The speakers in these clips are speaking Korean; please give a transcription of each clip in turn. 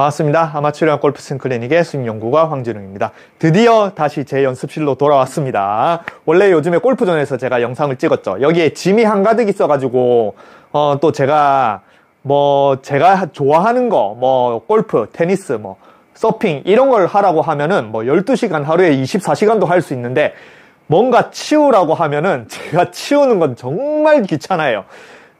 반갑습니다. 아마추어 골프스윙 클리닉의 스윙연구가 황진웅입니다. 드디어 다시 제 연습실로 돌아왔습니다. 원래 요즘에 골프존에서 제가 영상을 찍었죠. 여기에 짐이 한가득 있어가지고 어, 또 제가 뭐 제가 좋아하는 거 뭐 골프, 테니스, 뭐 서핑 이런 걸 하라고 하면은 뭐 12시간 하루에 24시간도 할 수 있는데 뭔가 치우라고 하면은 제가 치우는 건 정말 귀찮아요.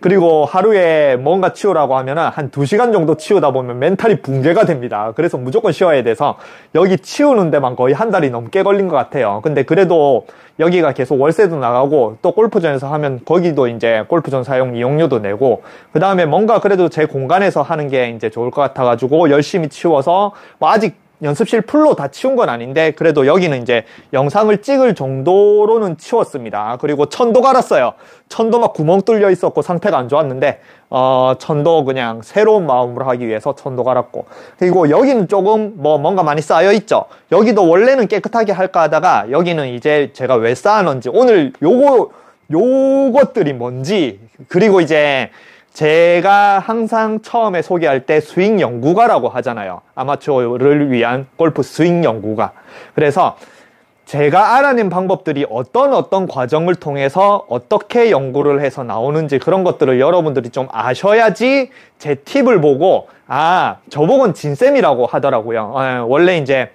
그리고 하루에 뭔가 치우라고 하면은 한 2시간 정도 치우다 보면 멘탈이 붕괴가 됩니다. 그래서 무조건 쉬어야 돼서 여기 치우는 데만 거의 한 달이 넘게 걸린 것 같아요. 근데 그래도 여기가 계속 월세도 나가고 또 골프전에서 하면 거기도 이제 골프전 사용 이용료도 내고 그 다음에 뭔가 그래도 제 공간에서 하는 게 이제 좋을 것 같아가지고 열심히 치워서 뭐 아직 연습실 풀로 다 치운 건 아닌데 그래도 여기는 이제 영상을 찍을 정도로는 치웠습니다. 그리고 천도 갈았어요. 천도 막 구멍 뚫려 있었고 상태가 안 좋았는데 어 천도 그냥 새로운 마음으로 하기 위해서 천도 갈았고 그리고 여기는 조금 뭐 뭔가 많이 쌓여 있죠. 여기도 원래는 깨끗하게 할까 하다가 여기는 이제 제가 왜 쌓아놓은지 오늘 요거 요것들이 뭔지 그리고 이제 제가 항상 처음에 소개할 때 스윙 연구가라고 하잖아요. 아마추어를 위한 골프 스윙 연구가. 그래서 제가 알아낸 방법들이 어떤 어떤 과정을 통해서 어떻게 연구를 해서 나오는지 그런 것들을 여러분들이 좀 아셔야지 제 팁을 보고 아 저보곤 진쌤이라고 하더라고요. 어, 원래 이제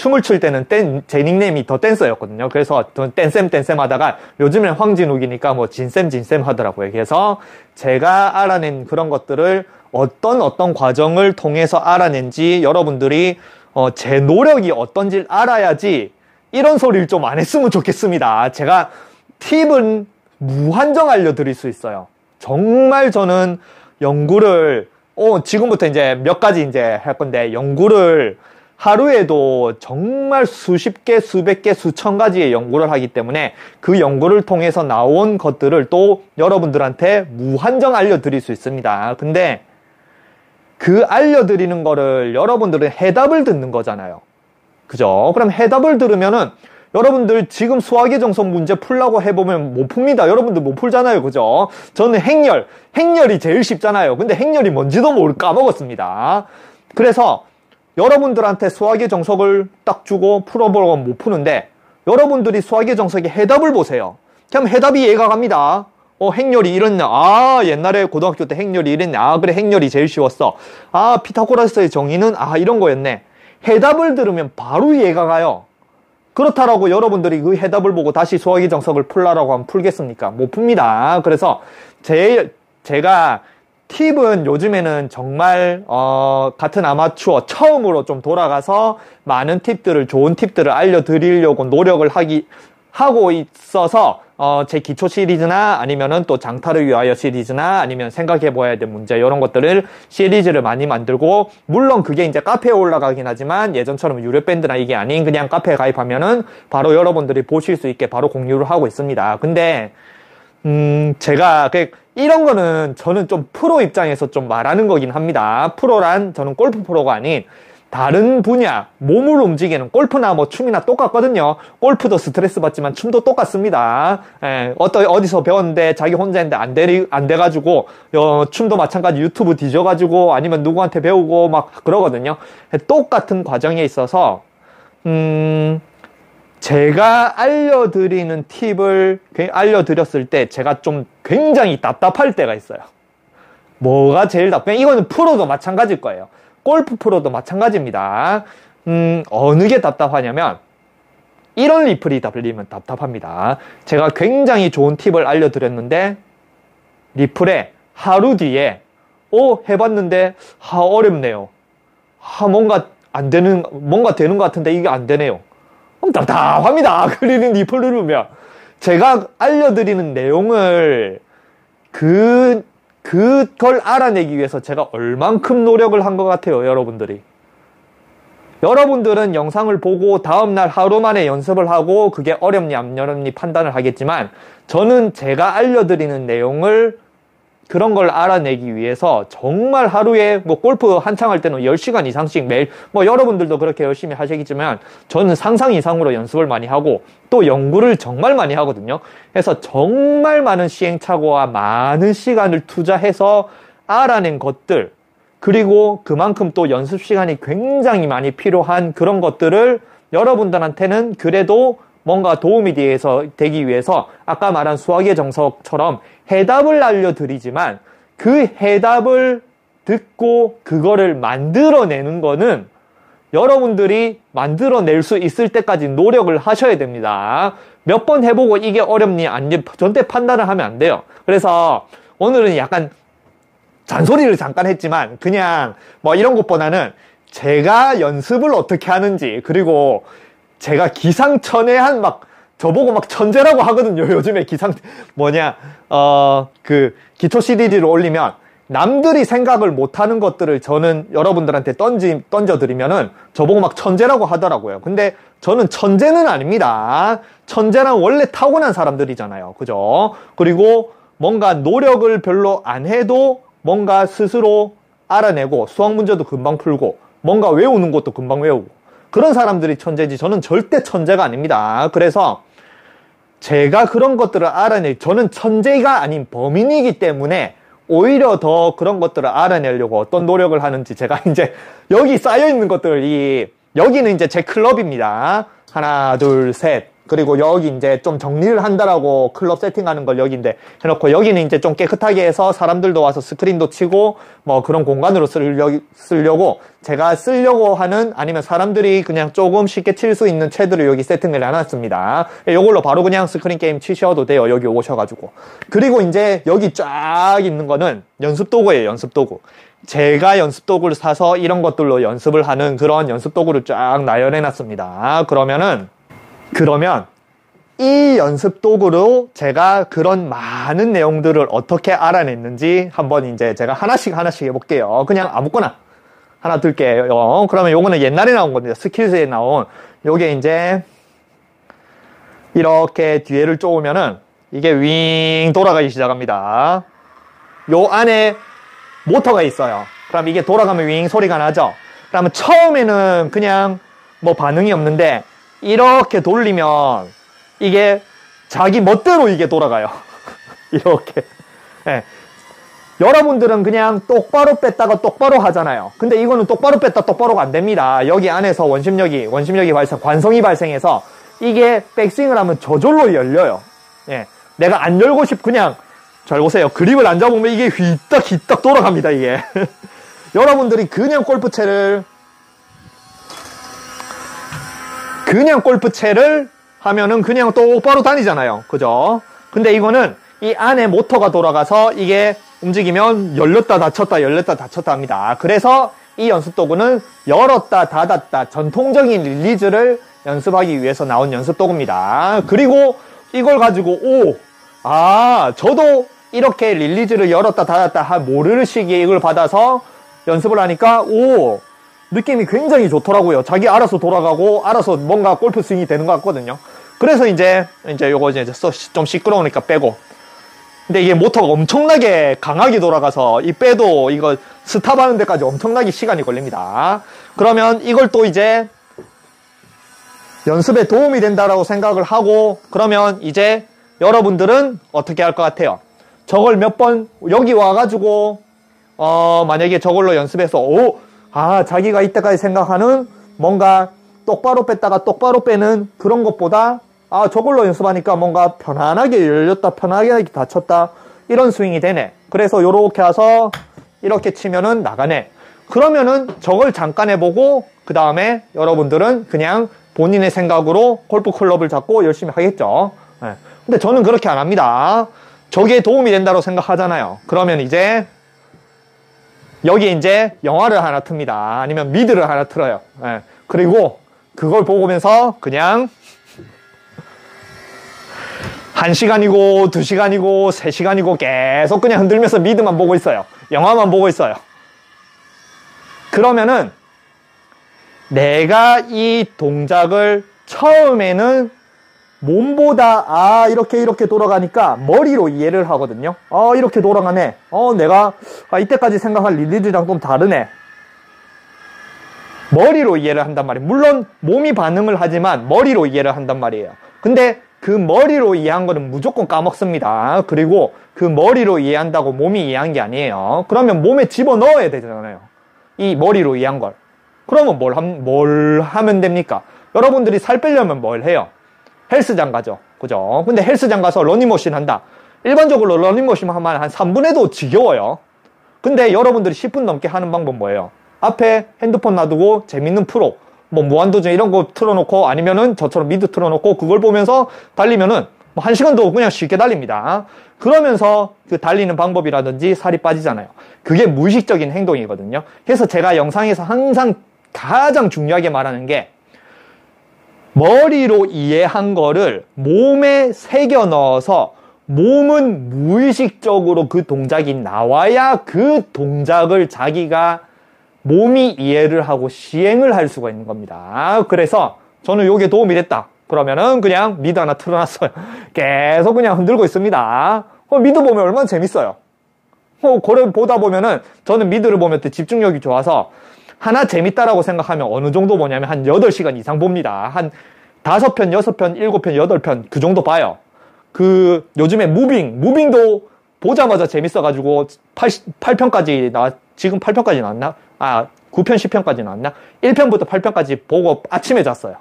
춤을 출 때는 댄, 제 닉네임이 더 댄서였거든요. 그래서 댄쌤 댄쌤 하다가 요즘엔 황진욱이니까 뭐 진쌤 진쌤 하더라고요. 그래서 제가 알아낸 그런 것들을 어떤 어떤 과정을 통해서 알아낸지 여러분들이 어, 제 노력이 어떤지 알아야지 이런 소리를 좀 안 했으면 좋겠습니다. 제가 팁은 무한정 알려드릴 수 있어요. 정말 저는 연구를 어, 지금부터 이제 몇 가지 이제 할 건데 연구를 하루에도 정말 수십 개, 수백 개, 수천 가지의 연구를 하기 때문에 그 연구를 통해서 나온 것들을 또 여러분들한테 무한정 알려드릴 수 있습니다. 근데 그 알려드리는 거를 여러분들은 해답을 듣는 거잖아요. 그죠? 그럼 해답을 들으면은 여러분들 지금 수학의 정성 문제 풀라고 해보면 못 풉니다. 여러분들 못 풀잖아요. 그죠? 저는 행렬, 행렬이 제일 쉽잖아요. 근데 행렬이 뭔지도 모르 까먹었습니다. 그래서 여러분들한테 수학의 정석을 딱 주고 풀어보라고 못 푸는데 여러분들이 수학의 정석의 해답을 보세요. 그럼 해답이 얘가 갑니다. 어, 행렬이 이랬네. 아, 옛날에 고등학교 때 행렬이 이랬네. 아, 그래, 행렬이 제일 쉬웠어. 아, 피타고라스의 정의는, 아, 이런 거였네. 해답을 들으면 바로 이해가 가요. 그렇다라고 여러분들이 그 해답을 보고 다시 수학의 정석을 풀라라고 하면 풀겠습니까? 못 풉니다. 그래서 제, 제가 팁은 요즘에는 정말 어, 같은 아마추어 처음으로 좀 돌아가서 많은 팁들을 좋은 팁들을 알려드리려고 노력을 하기 하고 있어서 어, 제 기초 시리즈나 아니면은 또 장타를 위하여 시리즈나 아니면 생각해 보아야 될 문제 이런 것들을 시리즈를 많이 만들고 물론 그게 이제 카페에 올라가긴 하지만 예전처럼 유료 밴드나 이게 아닌 그냥 카페에 가입하면은 바로 여러분들이 보실 수 있게 바로 공유를 하고 있습니다. 근데 음, 제가 그 이런 거는 저는 좀 프로 입장에서 좀 말하는 거긴 합니다. 프로란 저는 골프 프로가 아닌 다른 분야, 몸을 움직이는 골프나 뭐 춤이나 똑같거든요. 골프도 스트레스 받지만 춤도 똑같습니다. 예, 어떠, 어디서 배웠는데 자기 혼자 했는데 안 돼, 안 돼가지고, 어, 춤도 마찬가지 유튜브 뒤져가지고 아니면 누구한테 배우고 막 그러거든요. 똑같은 과정에 있어서, 음, 제가 알려드리는 팁을 알려드렸을 때 제가 좀 굉장히 답답할 때가 있어요. 뭐가 제일 답답해? 이거는 프로도 마찬가지일 거예요. 골프 프로도 마찬가지입니다. 음, 어느 게 답답하냐면, 이런 리플이 달리면 답답합니다. 제가 굉장히 좋은 팁을 알려드렸는데, 리플에 하루 뒤에, 오, 해봤는데, 하, 어렵네요. 하, 뭔가 안 되는, 뭔가 되는 것 같은데 이게 안 되네요. 답답합니다. 그리는 리플 누르면. 제가 알려드리는 내용을 그, 그걸 알아내기 위해서 제가 얼만큼 노력을 한 것 같아요, 여러분들이. 여러분들은 영상을 보고 다음날 하루 만에 연습을 하고 그게 어렵니 안 어렵니 판단을 하겠지만 저는 제가 알려드리는 내용을 그런 걸 알아내기 위해서 정말 하루에 뭐 골프 한창 할 때는 10시간 이상씩 매일 뭐 여러분들도 그렇게 열심히 하시겠지만 저는 상상 이상으로 연습을 많이 하고 또 연구를 정말 많이 하거든요. 그래서 정말 많은 시행착오와 많은 시간을 투자해서 알아낸 것들 그리고 그만큼 또 연습 시간이 굉장히 많이 필요한 그런 것들을 여러분들한테는 그래도 뭔가 도움이 되서 되기 위해서 아까 말한 수학의 정석처럼 해답을 알려드리지만 그 해답을 듣고 그거를 만들어내는 거는 여러분들이 만들어낼 수 있을 때까지 노력을 하셔야 됩니다. 몇 번 해보고 이게 어렵니 아니 전대 판단을 하면 안 돼요. 그래서 오늘은 약간 잔소리를 잠깐 했지만 그냥 뭐 이런 것보다는 제가 연습을 어떻게 하는지 그리고 제가 기상천외한 막 저보고 막 천재라고 하거든요. 요즘에 기상 뭐냐 어 그 기초 CDD를 올리면 남들이 생각을 못하는 것들을 저는 여러분들한테 던지 던져드리면은 저보고 막 천재라고 하더라고요. 근데 저는 천재는 아닙니다. 천재는 원래 타고난 사람들이잖아요. 그죠? 그리고 뭔가 노력을 별로 안 해도 뭔가 스스로 알아내고 수학 문제도 금방 풀고 뭔가 외우는 것도 금방 외우고 그런 사람들이 천재지 저는 절대 천재가 아닙니다. 그래서 제가 그런 것들을 알아내 저는 천재가 아닌 범인이기 때문에 오히려 더 그런 것들을 알아내려고 어떤 노력을 하는지 제가 이제 여기 쌓여 있는 것들이 여기는 이제 제 클럽입니다. 하나, 둘, 셋. 그리고 여기 이제 좀 정리를 한다라고 클럽 세팅하는 걸 여기인데 해놓고 여기는 이제 좀 깨끗하게 해서 사람들도 와서 스크린도 치고 뭐 그런 공간으로 쓰려, 쓰려고 제가 쓰려고 하는 아니면 사람들이 그냥 조금 쉽게 칠 수 있는 채들을 여기 세팅을 해놨습니다. 이걸로 바로 그냥 스크린 게임 치셔도 돼요. 여기 오셔가지고. 그리고 이제 여기 쫙 있는 거는 연습 도구예요. 연습 도구. 제가 연습 도구를 사서 이런 것들로 연습을 하는 그런 연습 도구를 쫙 나열해 놨습니다. 그러면은 그러면 이 연습 도구로 제가 그런 많은 내용들을 어떻게 알아냈는지 한번 이제 제가 하나씩 하나씩 해볼게요. 그냥 아무거나 하나 들게요. 그러면 요거는 옛날에 나온 겁니다. 스킬즈에 나온 요게 이제 이렇게 뒤에를 쪼으면은 이게 윙 돌아가기 시작합니다. 요 안에 모터가 있어요. 그럼 이게 돌아가면 윙 소리가 나죠. 그러면 처음에는 그냥 뭐 반응이 없는데 이렇게 돌리면 이게 자기 멋대로 이게 돌아가요. 이렇게. 네. 여러분들은 그냥 똑바로 뺐다가 똑바로 하잖아요. 근데 이거는 똑바로 뺐다 똑바로가 안 됩니다. 여기 안에서 원심력이, 원심력이 발생, 관성이 발생해서 이게 백스윙을 하면 저절로 열려요. 예. 내가 안 열고 싶, 그냥, 잘 보세요. 그립을 안 잡으면 이게 휘딱, 휘딱 돌아갑니다, 이게. 여러분들이 그냥 골프채를 그냥 골프채를 하면은 그냥 똑바로 다니잖아요. 그죠? 근데 이거는 이 안에 모터가 돌아가서 이게 움직이면 열렸다 닫혔다 열렸다 닫혔다 합니다. 그래서 이 연습 도구는 열었다 닫았다 전통적인 릴리즈를 연습하기 위해서 나온 연습 도구입니다. 그리고 이걸 가지고 오, 아, 저도 이렇게 릴리즈를 열었다 닫았다 할 모르는 시기에 이걸 받아서 연습을 하니까 오, 느낌이 굉장히 좋더라고요. 자기 알아서 돌아가고 알아서 뭔가 골프 스윙이 되는 것 같거든요. 그래서 이제 이제 요거 이제 좀 시끄러우니까 빼고. 근데 이게 모터가 엄청나게 강하게 돌아가서 이 빼도 이거 스탑하는 데까지 엄청나게 시간이 걸립니다. 그러면 이걸 또 이제 연습에 도움이 된다라고 생각을 하고 그러면 이제 여러분들은 어떻게 할 것 같아요? 저걸 몇 번 여기 와가지고 어 만약에 저걸로 연습해서 오 아, 자기가 이때까지 생각하는 뭔가 똑바로 뺐다가 똑바로 빼는 그런 것보다 아, 저걸로 연습하니까 뭔가 편안하게 열렸다, 편하게 닫혔다. 이런 스윙이 되네. 그래서 요렇게 해서 이렇게 치면은 나가네. 그러면은 저걸 잠깐 해보고 그 다음에 여러분들은 그냥 본인의 생각으로 골프 클럽을 잡고 열심히 하겠죠. 네. 근데 저는 그렇게 안 합니다. 저게 도움이 된다고 생각하잖아요. 그러면 이제 여기 이제 영화를 하나 틉니다. 아니면 미드를 하나 틀어요. 예. 그리고 그걸 보면서 그냥 한 시간이고 두 시간이고 세 시간이고 계속 그냥 흔들면서 미드만 보고 있어요. 영화만 보고 있어요. 그러면은 내가 이 동작을 처음에는 몸보다 아 이렇게 이렇게 돌아가니까 머리로 이해를 하거든요. 어 이렇게 돌아가네. 어 내가 아, 이때까지 생각한 릴리즈랑 좀 다르네. 머리로 이해를 한단 말이에요. 물론 몸이 반응을 하지만 머리로 이해를 한단 말이에요. 근데 그 머리로 이해한 거는 무조건 까먹습니다. 그리고 그 머리로 이해한다고 몸이 이해한 게 아니에요. 그러면 몸에 집어 넣어야 되잖아요. 이 머리로 이해한 걸. 그러면 뭘, 함, 뭘 하면 됩니까? 여러분들이 살 빼려면 뭘 해요? 헬스장 가죠. 그죠? 근데 헬스장 가서 러닝머신 한다. 일반적으로 러닝머신 하면 한 3분에도 지겨워요. 근데 여러분들이 10분 넘게 하는 방법 뭐예요? 앞에 핸드폰 놔두고 재밌는 프로, 뭐 무한도전 이런 거 틀어놓고 아니면은 저처럼 미드 틀어놓고 그걸 보면서 달리면은 뭐 한 시간도 그냥 쉽게 달립니다. 그러면서 그 달리는 방법이라든지 살이 빠지잖아요. 그게 무의식적인 행동이거든요. 그래서 제가 영상에서 항상 가장 중요하게 말하는 게 머리로 이해한 거를 몸에 새겨 넣어서 몸은 무의식적으로 그 동작이 나와야 그 동작을 자기가 몸이 이해를 하고 시행을 할 수가 있는 겁니다. 그래서 저는 이게 도움이 됐다. 그러면은 그냥 미드 하나 틀어놨어요. 계속 그냥 흔들고 있습니다. 어, 미드 보면 얼마나 재밌어요. 어, 그걸 보다 보면은 저는 미드를 보면 집중력이 좋아서 하나 재밌다라고 생각하면 어느 정도 보냐면 한 8시간 이상 봅니다. 한 5편, 6편, 7편, 8편 그 정도 봐요. 그 요즘에 무빙, 무빙도 보자마자 재밌어가지고 80, 8편까지 나 지금 8편까지 나왔나? 아 9편, 10편까지 나왔나? 1편부터 8편까지 보고 아침에 잤어요.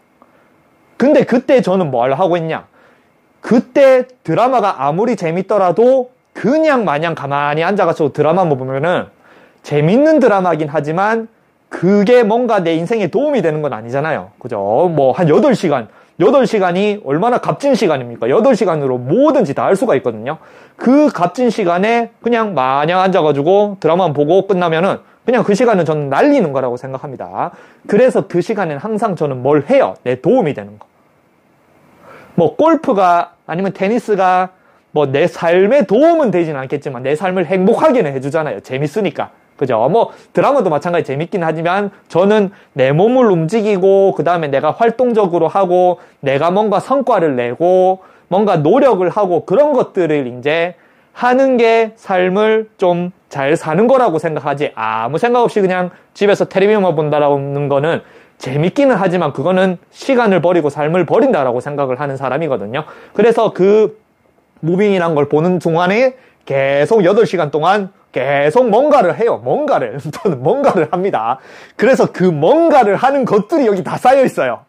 근데 그때 저는 뭘 하고 있냐? 그때 드라마가 아무리 재밌더라도 그냥 마냥 가만히 앉아가지고 드라마만 보면은 재밌는 드라마긴 하지만 그게 뭔가 내 인생에 도움이 되는 건 아니잖아요. 그죠? 뭐 한 8시간, 8시간이 얼마나 값진 시간입니까? 8시간으로 뭐든지 다 할 수가 있거든요. 그 값진 시간에 그냥 마냥 앉아가지고 드라마 보고 끝나면은 그냥 그 시간은 저는 날리는 거라고 생각합니다. 그래서 그 시간에는 항상 저는 뭘 해요? 내 도움이 되는 거. 뭐 골프가 아니면 테니스가 뭐 내 삶에 도움은 되지는 않겠지만 내 삶을 행복하게는 해주잖아요. 재밌으니까. 그죠? 뭐 드라마도 마찬가지 재밌긴 하지만 저는 내 몸을 움직이고 그 다음에 내가 활동적으로 하고 내가 뭔가 성과를 내고 뭔가 노력을 하고 그런 것들을 이제 하는 게 삶을 좀 잘 사는 거라고 생각하지 아무 생각 없이 그냥 집에서 텔레비전만 본다라는 거는 재밌기는 하지만 그거는 시간을 버리고 삶을 버린다라고 생각을 하는 사람이거든요. 그래서 그 무빙이란 걸 보는 동안에 계속 8시간 동안 계속 뭔가를 해요. 뭔가를. 저는 뭔가를 합니다. 그래서 그 뭔가를 하는 것들이 여기 다 쌓여 있어요.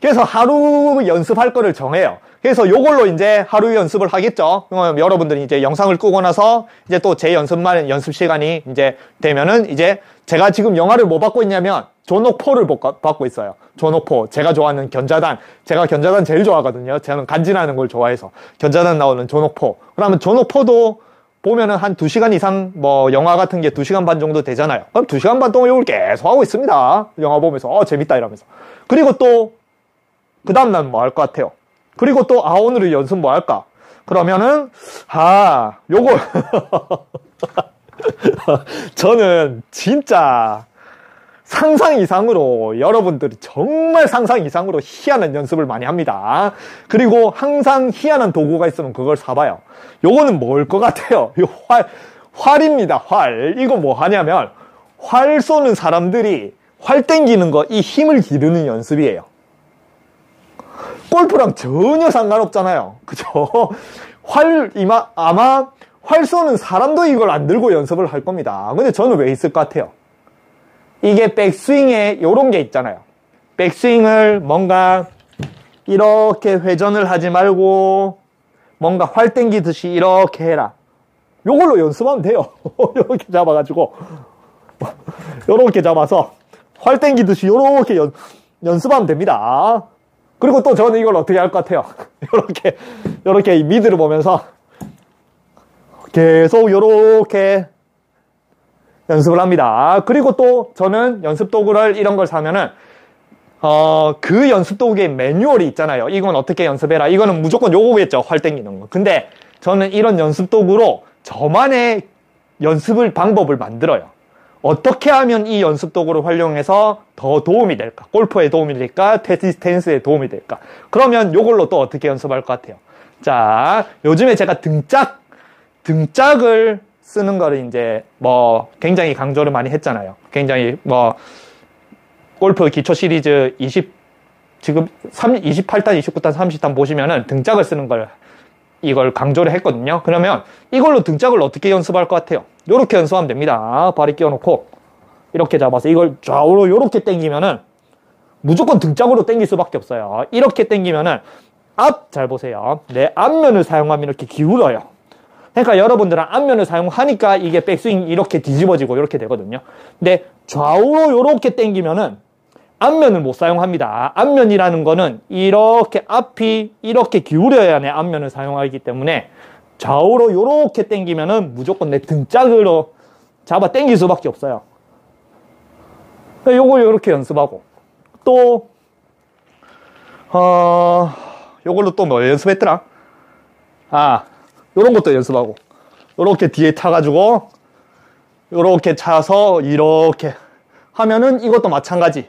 그래서 하루 연습할 거를 정해요. 그래서 요걸로 이제 하루 연습을 하겠죠. 여러분들이 이제 영상을 끄고 나서 이제 또 제 연습만 연습 시간이 이제 되면은 이제 제가 지금 영화를 뭐 받고 있냐면 존옥포를 받고 있어요. 존옥포. 제가 좋아하는 견자단. 제가 견자단 제일 좋아하거든요. 저는 간지나는 걸 좋아해서. 견자단 나오는 존옥포. 그러면 존옥포도 보면은 한 2시간 이상 뭐 영화 같은 게 2시간 반 정도 되잖아요. 그럼 2시간 반 동안 이걸 계속 하고 있습니다. 영화 보면서 어 재밌다 이러면서. 그리고 또 그 다음 날 뭐 할 것 같아요. 그리고 또 아 오늘은 연습 뭐 할까? 그러면은 아 요거 저는 진짜 상상 이상으로 여러분들이 정말 상상 이상으로 희한한 연습을 많이 합니다. 그리고 항상 희한한 도구가 있으면 그걸 사봐요. 요거는 뭘 것 같아요? 요 활, 활입니다. 활. 이거 뭐 하냐면 활 쏘는 사람들이 활 땡기는 거 이 힘을 기르는 연습이에요. 골프랑 전혀 상관없잖아요. 그죠? 활, 이마, 아마 활 쏘는 사람도 이걸 안 들고 연습을 할 겁니다. 근데 저는 왜 있을 것 같아요? 이게 백스윙에 이런 게 있잖아요. 백스윙을 뭔가 이렇게 회전을 하지 말고 뭔가 활 땡기듯이 이렇게 해라. 요걸로 연습하면 돼요. 이렇게 잡아가지고 이렇게 잡아서 활 땡기듯이 이렇게 연, 연습하면 됩니다. 그리고 또 저는 이걸 어떻게 할 것 같아요? 이렇게 이렇게 미드를 보면서 계속 이렇게 연습을 합니다. 그리고 또 저는 연습 도구를 이런 걸 사면은 어, 그 연습 도구의 매뉴얼이 있잖아요. 이건 어떻게 연습해라. 이거는 무조건 요거겠죠. 활 땡기는 거. 근데 저는 이런 연습 도구로 저만의 연습을 방법을 만들어요. 어떻게 하면 이 연습 도구를 활용해서 더 도움이 될까? 골프에 도움이 될까? 테니스에 도움이 될까? 그러면 요걸로 또 어떻게 연습할 것 같아요? 자, 요즘에 제가 등짝, 등짝을 쓰는 거를 이제 뭐 굉장히 강조를 많이 했잖아요. 굉장히 뭐 골프 기초 시리즈 20 지금 28단, 29단, 30단 보시면은 등짝을 쓰는 걸 이걸 강조를 했거든요. 그러면 이걸로 등짝을 어떻게 연습할 것 같아요? 이렇게 연습하면 됩니다. 발이 끼워놓고 이렇게 잡아서 이걸 좌우로 이렇게 당기면은 무조건 등짝으로 당길 수밖에 없어요. 이렇게 당기면은 앞 잘 보세요. 내 앞면을 사용하면 이렇게 기울어요. 그러니까 여러분들은 앞면을 사용하니까 이게 백스윙 이렇게 뒤집어지고 이렇게 되거든요. 근데 좌우로 이렇게 당기면은 앞면을 못 사용합니다. 앞면이라는 거는 이렇게 앞이 이렇게 기울여야 내 앞면을 사용하기 때문에 좌우로 이렇게 당기면은 무조건 내 등짝으로 잡아 당길 수밖에 없어요. 요걸 이렇게 연습하고 또 어, 요걸로 또 뭐 연습했더라? 아, 요런 것도 연습하고 요렇게 뒤에 타가지고 요렇게 차서 이렇게 하면은 이것도 마찬가지.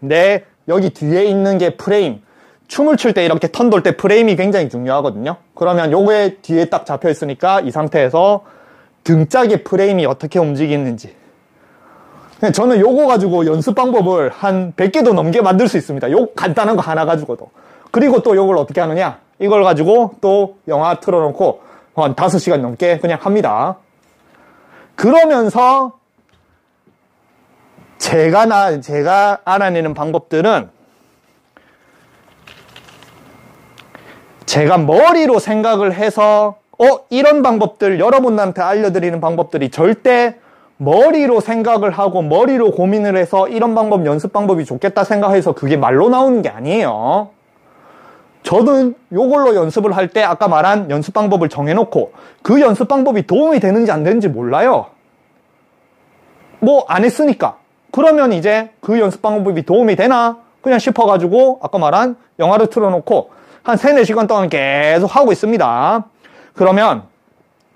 내 여기 뒤에 있는 게 프레임. 춤을 출 때 이렇게 턴 돌 때 프레임이 굉장히 중요하거든요. 그러면 요게 뒤에 딱 잡혀 있으니까 이 상태에서 등짝의 프레임이 어떻게 움직이는지. 저는 요거 가지고 연습 방법을 한 100개도 넘게 만들 수 있습니다. 요 간단한 거 하나 가지고도. 그리고 또 요걸 어떻게 하느냐? 이걸 가지고 또 영화 틀어놓고 한 5시간 넘게 그냥 합니다 그러면서 제가 나 제가 알아내는 방법들은 제가 머리로 생각을 해서 어 이런 방법들 여러분한테 알려드리는 방법들이 절대 머리로 생각을 하고 머리로 고민을 해서 이런 방법 연습 방법이 좋겠다 생각해서 그게 말로 나오는 게 아니에요. 저는 요걸로 연습을 할 때 아까 말한 연습 방법을 정해놓고 그 연습 방법이 도움이 되는지 안 되는지 몰라요. 뭐 안 했으니까. 그러면 이제 그 연습 방법이 도움이 되나? 그냥 싶어가지고 아까 말한 영화를 틀어놓고 한 3, 4시간 동안 계속 하고 있습니다. 그러면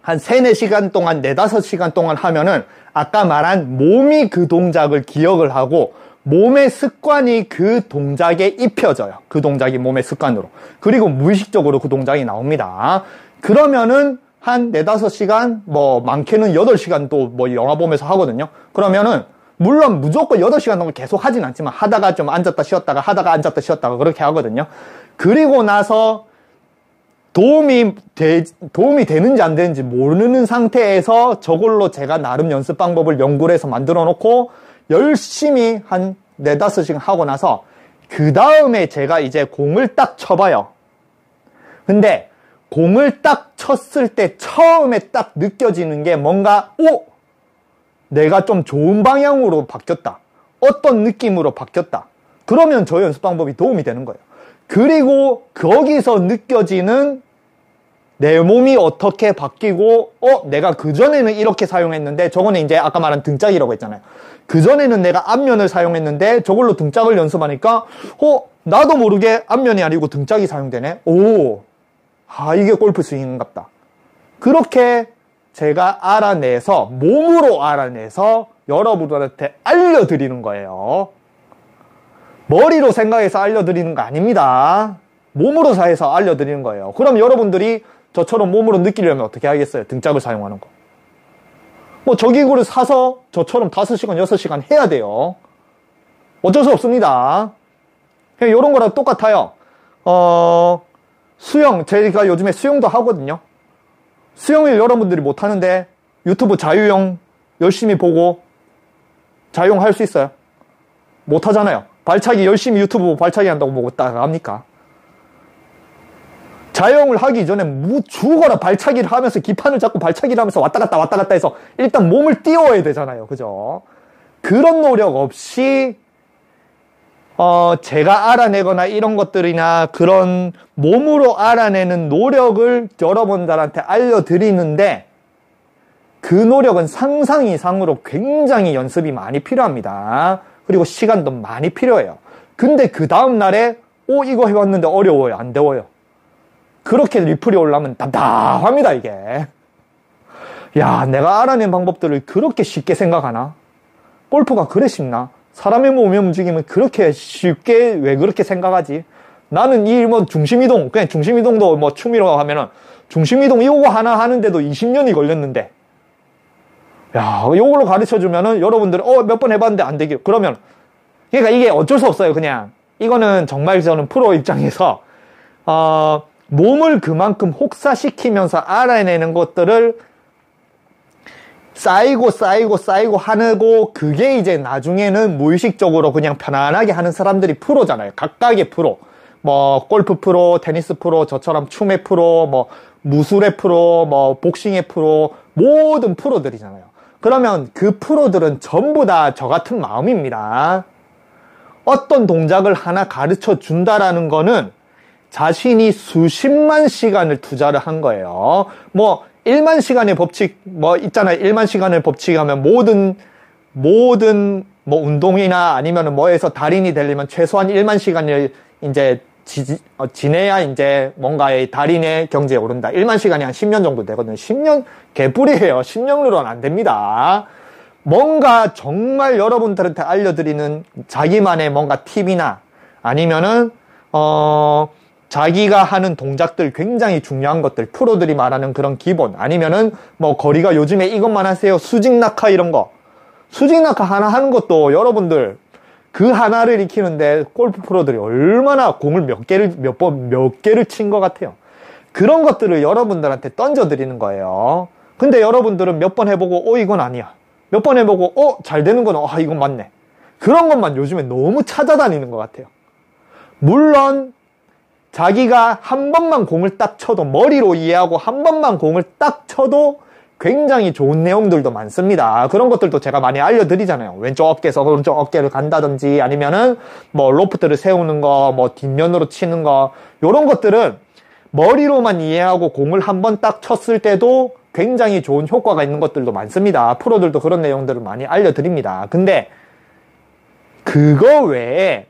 한 3, 4시간 동안, 4, 5시간 동안 하면은 아까 말한 몸이 그 동작을 기억을 하고 몸의 습관이 그 동작에 입혀져요. 그 동작이 몸의 습관으로. 그리고 무의식적으로 그 동작이 나옵니다. 그러면은 한 4, 5시간, 뭐 많게는 8시간 또 뭐 영화 보면서 하거든요. 그러면은 물론 무조건 8시간 동안 계속 하진 않지만 하다가 좀 앉았다 쉬었다가 하다가 앉았다 쉬었다가 그렇게 하거든요. 그리고 나서 도움이 되, 도움이 되는지 안 되는지 모르는 상태에서 저걸로 제가 나름 연습 방법을 연구를 해서 만들어 놓고 열심히 한 4, 5시간 하고 나서 그 다음에 제가 이제 공을 딱 쳐봐요. 근데 공을 딱 쳤을 때 처음에 딱 느껴지는 게 뭔가 오! 내가 좀 좋은 방향으로 바뀌었다. 어떤 느낌으로 바뀌었다. 그러면 저 연습 방법이 도움이 되는 거예요. 그리고 거기서 느껴지는 내 몸이 어떻게 바뀌고, 어, 내가 그전에는 이렇게 사용했는데, 저거는 이제 아까 말한 등짝이라고 했잖아요. 그전에는 내가 앞면을 사용했는데, 저걸로 등짝을 연습하니까, 어, 나도 모르게 앞면이 아니고 등짝이 사용되네? 오, 아, 이게 골프 스윙인갑다. 그렇게 제가 알아내서 몸으로 알아내서 여러분들한테 알려드리는 거예요. 머리로 생각해서 알려드리는 거 아닙니다. 몸으로 사해서 알려드리는 거예요. 그럼 여러분들이 저처럼 몸으로 느끼려면 어떻게 하겠어요? 등짝을 사용하는 거. 뭐 저기구를 사서 저처럼 5시간, 6시간 해야 돼요. 어쩔 수 없습니다. 이런 거랑 똑같아요. 어, 수영, 제가 요즘에 수영도 하거든요. 수영을 여러분들이 못하는데 유튜브 자유형 열심히 보고 자유형 할 수 있어요? 못하잖아요. 발차기 열심히 유튜브 보고 발차기 한다고 뭐 따가 합니까? 자유형을 하기 전에 무 죽어라 발차기를 하면서 기판을 잡고 발차기를 하면서 왔다 갔다 왔다 갔다 해서 일단 몸을 띄워야 되잖아요. 그죠? 그런 노력 없이 어, 제가 알아내거나 이런 것들이나 그런 몸으로 알아내는 노력을 여러분들한테 알려드리는데 그 노력은 상상 이상으로 굉장히 연습이 많이 필요합니다. 그리고 시간도 많이 필요해요. 근데 그 다음날에 오, 이거 해봤는데 어려워요. 안 되워요. 그렇게 리플이 올라면 답답합니다, 이게. 야, 내가 알아낸 방법들을 그렇게 쉽게 생각하나? 골프가 그래 쉽나? 사람의 몸의 움직임은 그렇게 쉽게 왜 그렇게 생각하지? 나는 이 뭐 중심이동, 그냥 중심이동도 뭐 춤이라고 하면은 중심이동 이거 하나 하는데도 20년이 걸렸는데 야, 이걸로 가르쳐 주면은 여러분들 어, 몇 번 해봤는데 안 되게. 그러면 그러니까 이게 어쩔 수 없어요. 그냥 이거는 정말 저는 프로 입장에서 어, 몸을 그만큼 혹사시키면서 알아내는 것들을 쌓이고 쌓이고 쌓이고 하고 그게 이제 나중에는 무의식적으로 그냥 편안하게 하는 사람들이 프로잖아요. 각각의 프로. 뭐 골프 프로, 테니스 프로, 저처럼 춤의 프로, 뭐 무술의 프로, 뭐 복싱의 프로, 모든 프로들이잖아요. 그러면 그 프로들은 전부 다 저 같은 마음입니다. 어떤 동작을 하나 가르쳐 준다라는 거는 자신이 수십만 시간을 투자를 한 거예요. 뭐 1만 시간의 법칙 뭐 있잖아요. 1만 시간의 법칙 하면 모든 모든 뭐 운동이나 아니면 뭐에서 달인이 되려면 최소한 1만 시간을 이제 지, 어, 지내야 이제 뭔가의 달인의 경제에 오른다. 1만 시간이 한 10년 정도 되거든요. 10년 개뿔이에요. 10년으로는 안 됩니다. 뭔가 정말 여러분들한테 알려드리는 자기만의 뭔가 팁이나 아니면은 어 자기가 하는 동작들 굉장히 중요한 것들 프로들이 말하는 그런 기본 아니면은 뭐 거리가 요즘에 이것만 하세요 수직 낙하 이런 거. 수직 낙하 하나 하는 것도 여러분들 그 하나를 익히는데 골프 프로들이 얼마나 공을 몇 개를 몇 번 몇 개를 친 것 같아요. 그런 것들을 여러분들한테 던져 드리는 거예요. 근데 여러분들은 몇 번 해보고 어 이건 아니야. 몇 번 해보고 어 잘 되는 건 아 이건 맞네. 그런 것만 요즘에 너무 찾아다니는 것 같아요. 물론 자기가 한 번만 공을 딱 쳐도 머리로 이해하고 한 번만 공을 딱 쳐도 굉장히 좋은 내용들도 많습니다. 그런 것들도 제가 많이 알려드리잖아요. 왼쪽 어깨에서 오른쪽 어깨를 간다든지 아니면은 뭐 로프트를 세우는 거, 뭐 뒷면으로 치는 거, 이런 것들은 머리로만 이해하고 공을 한 번 딱 쳤을 때도 굉장히 좋은 효과가 있는 것들도 많습니다. 프로들도 그런 내용들을 많이 알려드립니다. 근데 그거 외에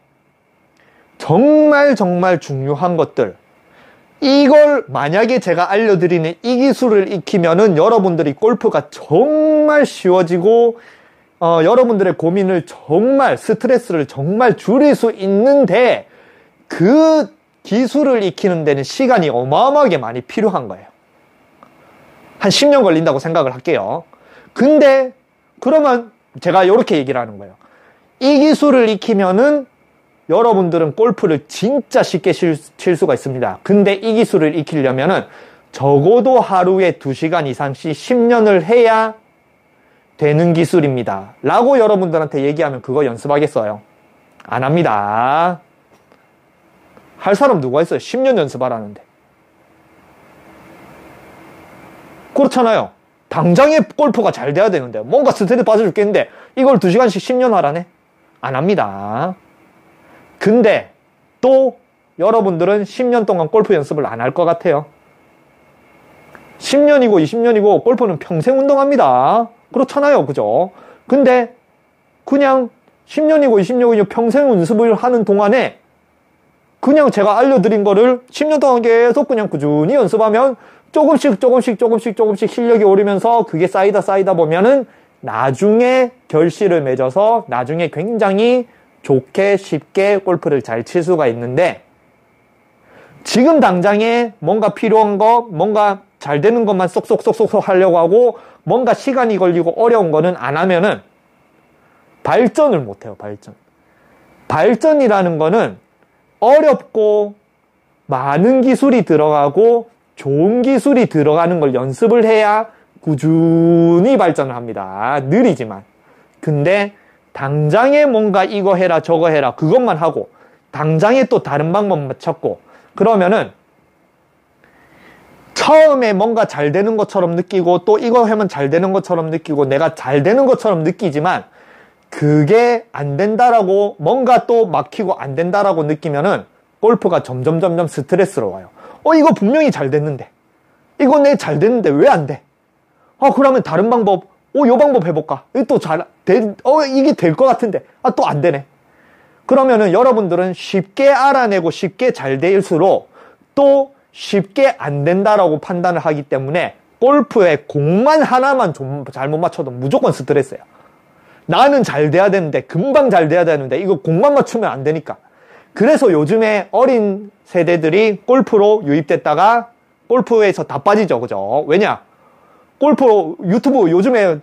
정말 정말 중요한 것들 이걸 만약에 제가 알려드리는 이 기술을 익히면은 여러분들이 골프가 정말 쉬워지고 어, 여러분들의 고민을 정말 스트레스를 정말 줄일 수 있는데 그 기술을 익히는 데는 시간이 어마어마하게 많이 필요한 거예요. 한 10년 걸린다고 생각을 할게요. 근데 그러면 제가 이렇게 얘기를 하는 거예요. 이 기술을 익히면은 여러분들은 골프를 진짜 쉽게 칠 수가 있습니다. 근데 이 기술을 익히려면은 적어도 하루에 2시간 이상씩 10년을 해야 되는 기술입니다. 라고 여러분들한테 얘기하면 그거 연습하겠어요? 안 합니다. 할 사람 누가 있어요? 10년 연습하라는데. 그렇잖아요. 당장에 골프가 잘 돼야 되는데 뭔가 스트레스 빠져 죽겠는데 이걸 2시간씩 10년 하라네? 안 합니다. 근데 또 여러분들은 10년 동안 골프 연습을 안 할 것 같아요. 10년이고 20년이고 골프는 평생 운동합니다. 그렇잖아요. 그죠? 근데 그냥 10년이고 20년이고 평생 연습을 하는 동안에 그냥 제가 알려드린 거를 10년 동안 계속 그냥 꾸준히 연습하면 조금씩 조금씩 조금씩 조금씩 실력이 오르면서 그게 쌓이다 쌓이다 보면은 나중에 결실을 맺어서 나중에 굉장히 좋게 쉽게 골프를 잘 칠 수가 있는데 지금 당장에 뭔가 필요한 거, 뭔가 잘 되는 것만 쏙쏙쏙쏙 하려고 하고 뭔가 시간이 걸리고 어려운 거는 안 하면은 발전을 못 해요, 발전. 발전이라는 거는 어렵고 많은 기술이 들어가고 좋은 기술이 들어가는 걸 연습을 해야 꾸준히 발전을 합니다. 느리지만. 근데 당장에 뭔가 이거 해라 저거 해라 그것만 하고 당장에 또 다른 방법만 찾고 그러면은 처음에 뭔가 잘 되는 것처럼 느끼고 또 이거 하면 잘 되는 것처럼 느끼고 내가 잘 되는 것처럼 느끼지만 그게 안 된다라고 뭔가 또 막히고 안 된다라고 느끼면은 골프가 점점 점점 스트레스로 와요. 어 이거 분명히 잘 됐는데 이거 내 잘 됐는데 왜 안 돼? 어 그러면 다른 방법 오, 요 방법 해볼까? 또 잘, 되, 어, 이게 될 것 같은데. 아, 또 안 되네. 그러면은 여러분들은 쉽게 알아내고 쉽게 잘 될수록 또 쉽게 안 된다라고 판단을 하기 때문에 골프에 공만 하나만 좀 잘못 맞춰도 무조건 스트레스야. 나는 잘 돼야 되는데, 금방 잘 돼야 되는데, 이거 공만 맞추면 안 되니까. 그래서 요즘에 어린 세대들이 골프로 유입됐다가 골프에서 다 빠지죠. 그죠? 왜냐? 골프 유튜브 요즘에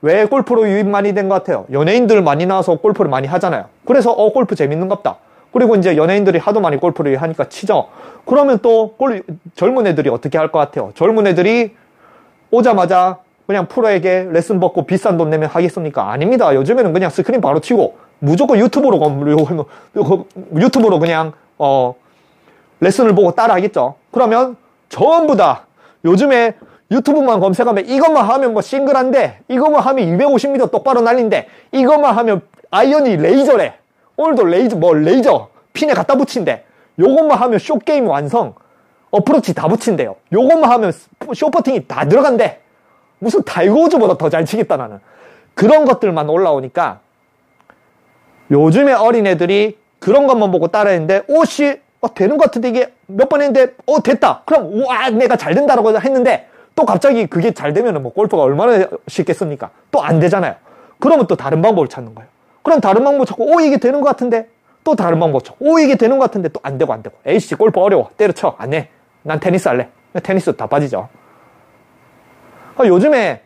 왜 골프로 유입 많이 된 것 같아요? 연예인들 많이 나와서 골프를 많이 하잖아요. 그래서 어 골프 재밌는갑다. 그리고 이제 연예인들이 하도 많이 골프를 하니까 치죠. 그러면 또 골, 젊은 애들이 어떻게 할 것 같아요? 젊은 애들이 오자마자 그냥 프로에게 레슨 받고 비싼 돈 내면 하겠습니까? 아닙니다. 요즘에는 그냥 스크린 바로 치고 무조건 유튜브로 유튜브로 그냥 어 레슨을 보고 따라 하겠죠. 그러면 전부 다 요즘에 유튜브만 검색하면 이것만 하면 뭐 싱글한대 이것만 하면 250m 똑바로 날린대 이것만 하면 아이언이 레이저래. 오늘도 레이저 뭐 레이저 핀에 갖다 붙인대. 요것만 하면 숏게임 완성. 어프로치 다 붙인대요. 요것만 하면 숏퍼팅이 다 들어간대. 무슨 타이거우즈보다 더 잘 치겠다 나는. 그런 것들만 올라오니까 요즘에 어린애들이 그런 것만 보고 따라했는데 오씨 어, 되는 것 같은데 이게 몇 번 했는데 어 됐다. 그럼 우와 내가 잘 된다라고 했는데 또 갑자기 그게 잘 되면 뭐 골프가 얼마나 쉽겠습니까? 또 안 되잖아요. 그러면 또 다른 방법을 찾는 거예요. 그럼 다른 방법 찾고 오 이게 되는 것 같은데 또 다른 방법 찾고 오 이게 되는 것 같은데 또 안 되고 안 되고 에이씨 골프 어려워 때려쳐 안 해. 난 테니스 할래. 테니스 다 빠지죠. 아, 요즘에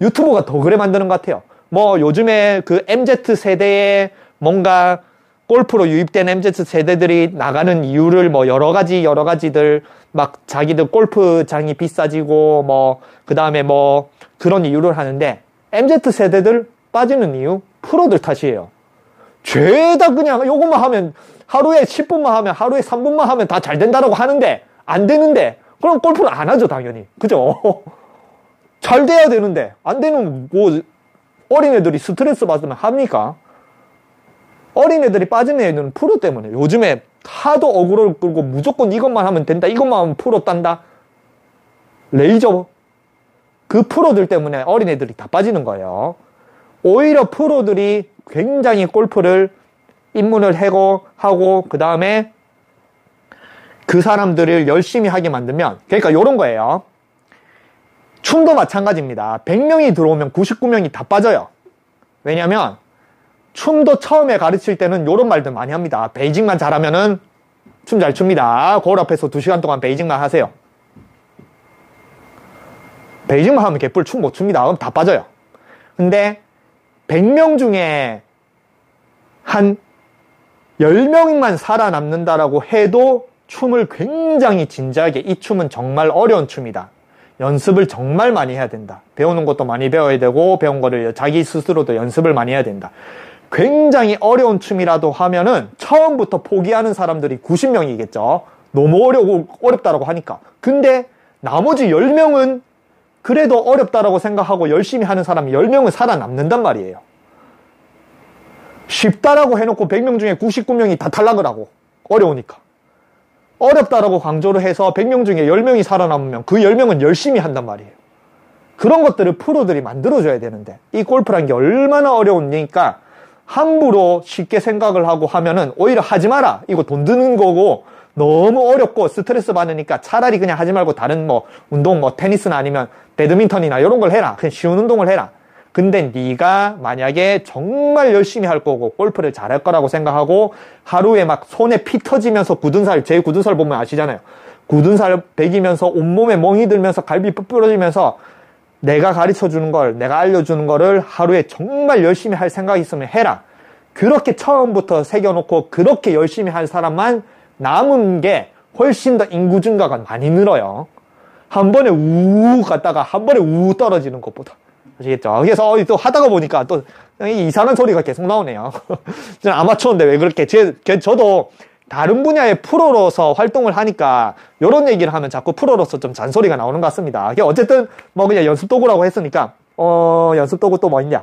유튜브가 더 그래 만드는 것 같아요. 뭐 요즘에 그 MZ 세대에 뭔가 골프로 유입된 MZ 세대들이 나가는 이유를 뭐 여러 가지 여러 가지들 막 자기들 골프장이 비싸지고 뭐 그다음에 뭐 그런 이유를 하는데 MZ 세대들 빠지는 이유 프로들 탓이에요. 죄다 그냥 요것만 하면 하루에 10분만 하면 하루에 3분만 하면 다 잘 된다라고 하는데 안 되는데 그럼 골프를 안 하죠 당연히 그죠? 잘 돼야 되는데 안 되는 뭐 어린애들이 스트레스 받으면 합니까? 어린애들이 빠진 애는 프로 때문에 요즘에 하도 어그로를 끌고 무조건 이것만 하면 된다. 이것만 하면 프로 딴다. 레이저 그 프로들 때문에 어린애들이 다 빠지는 거예요. 오히려 프로들이 굉장히 골프를 입문을 해고 하고 그 다음에 그 사람들을 열심히 하게 만들면 그러니까 이런 거예요. 춤도 마찬가지입니다. 100명이 들어오면 99명이 다 빠져요. 왜냐면 춤도 처음에 가르칠 때는 이런 말들 많이 합니다. 베이징만 잘하면은 춤 잘 춥니다. 거울 앞에서 2시간 동안 베이징만 하세요. 베이징만 하면 개뿔 춤 못 춥니다. 그럼 다 빠져요. 근데 100명 중에 한 10명만 살아남는다라고 해도 춤을 굉장히 진지하게 이 춤은 정말 어려운 춤이다. 연습을 정말 많이 해야 된다. 배우는 것도 많이 배워야 되고 배운 거를 자기 스스로도 연습을 많이 해야 된다. 굉장히 어려운 춤이라도 하면은 처음부터 포기하는 사람들이 90명이겠죠. 너무 어려고 어렵다라고 하니까. 근데 나머지 10명은 그래도 어렵다라고 생각하고 열심히 하는 사람이 10명은 살아남는단 말이에요. 쉽다라고 해놓고 100명 중에 99명이 다 탈락을 하고 어려우니까. 어렵다라고 강조를 해서 100명 중에 10명이 살아남으면 그 10명은 열심히 한단 말이에요. 그런 것들을 프로들이 만들어줘야 되는데 이 골프란 게 얼마나 어려우니까 함부로 쉽게 생각을 하고 하면은 오히려 하지 마라. 이거 돈 드는 거고 너무 어렵고 스트레스 받으니까 차라리 그냥 하지 말고 다른 뭐 운동 뭐 테니스나 아니면 배드민턴이나 이런 걸 해라. 그냥 쉬운 운동을 해라. 근데 네가 만약에 정말 열심히 할 거고 골프를 잘할 거라고 생각하고 하루에 막 손에 피 터지면서 굳은 살, 제 굳은 살 보면 아시잖아요. 굳은 살 베기면서 온몸에 멍이 들면서 갈비 뿔뿔어지면서 내가 가르쳐 주는 걸, 내가 알려주는 거를 하루에 정말 열심히 할 생각이 있으면 해라. 그렇게 처음부터 새겨놓고 그렇게 열심히 할 사람만 남은 게 훨씬 더 인구 증가가 많이 늘어요. 한 번에 우 갔다가 한 번에 우 떨어지는 것보다. 아시겠죠? 그래서 또 하다가 보니까 또 이상한 소리가 계속 나오네요. 저는 아마추어인데 왜 그렇게, 제, 저도 다른 분야의 프로로서 활동을 하니까 이런 얘기를 하면 자꾸 프로로서 좀 잔소리가 나오는 것 같습니다. 어쨌든 뭐 그냥 연습 도구라고 했으니까 어 연습 도구 또 뭐 있냐?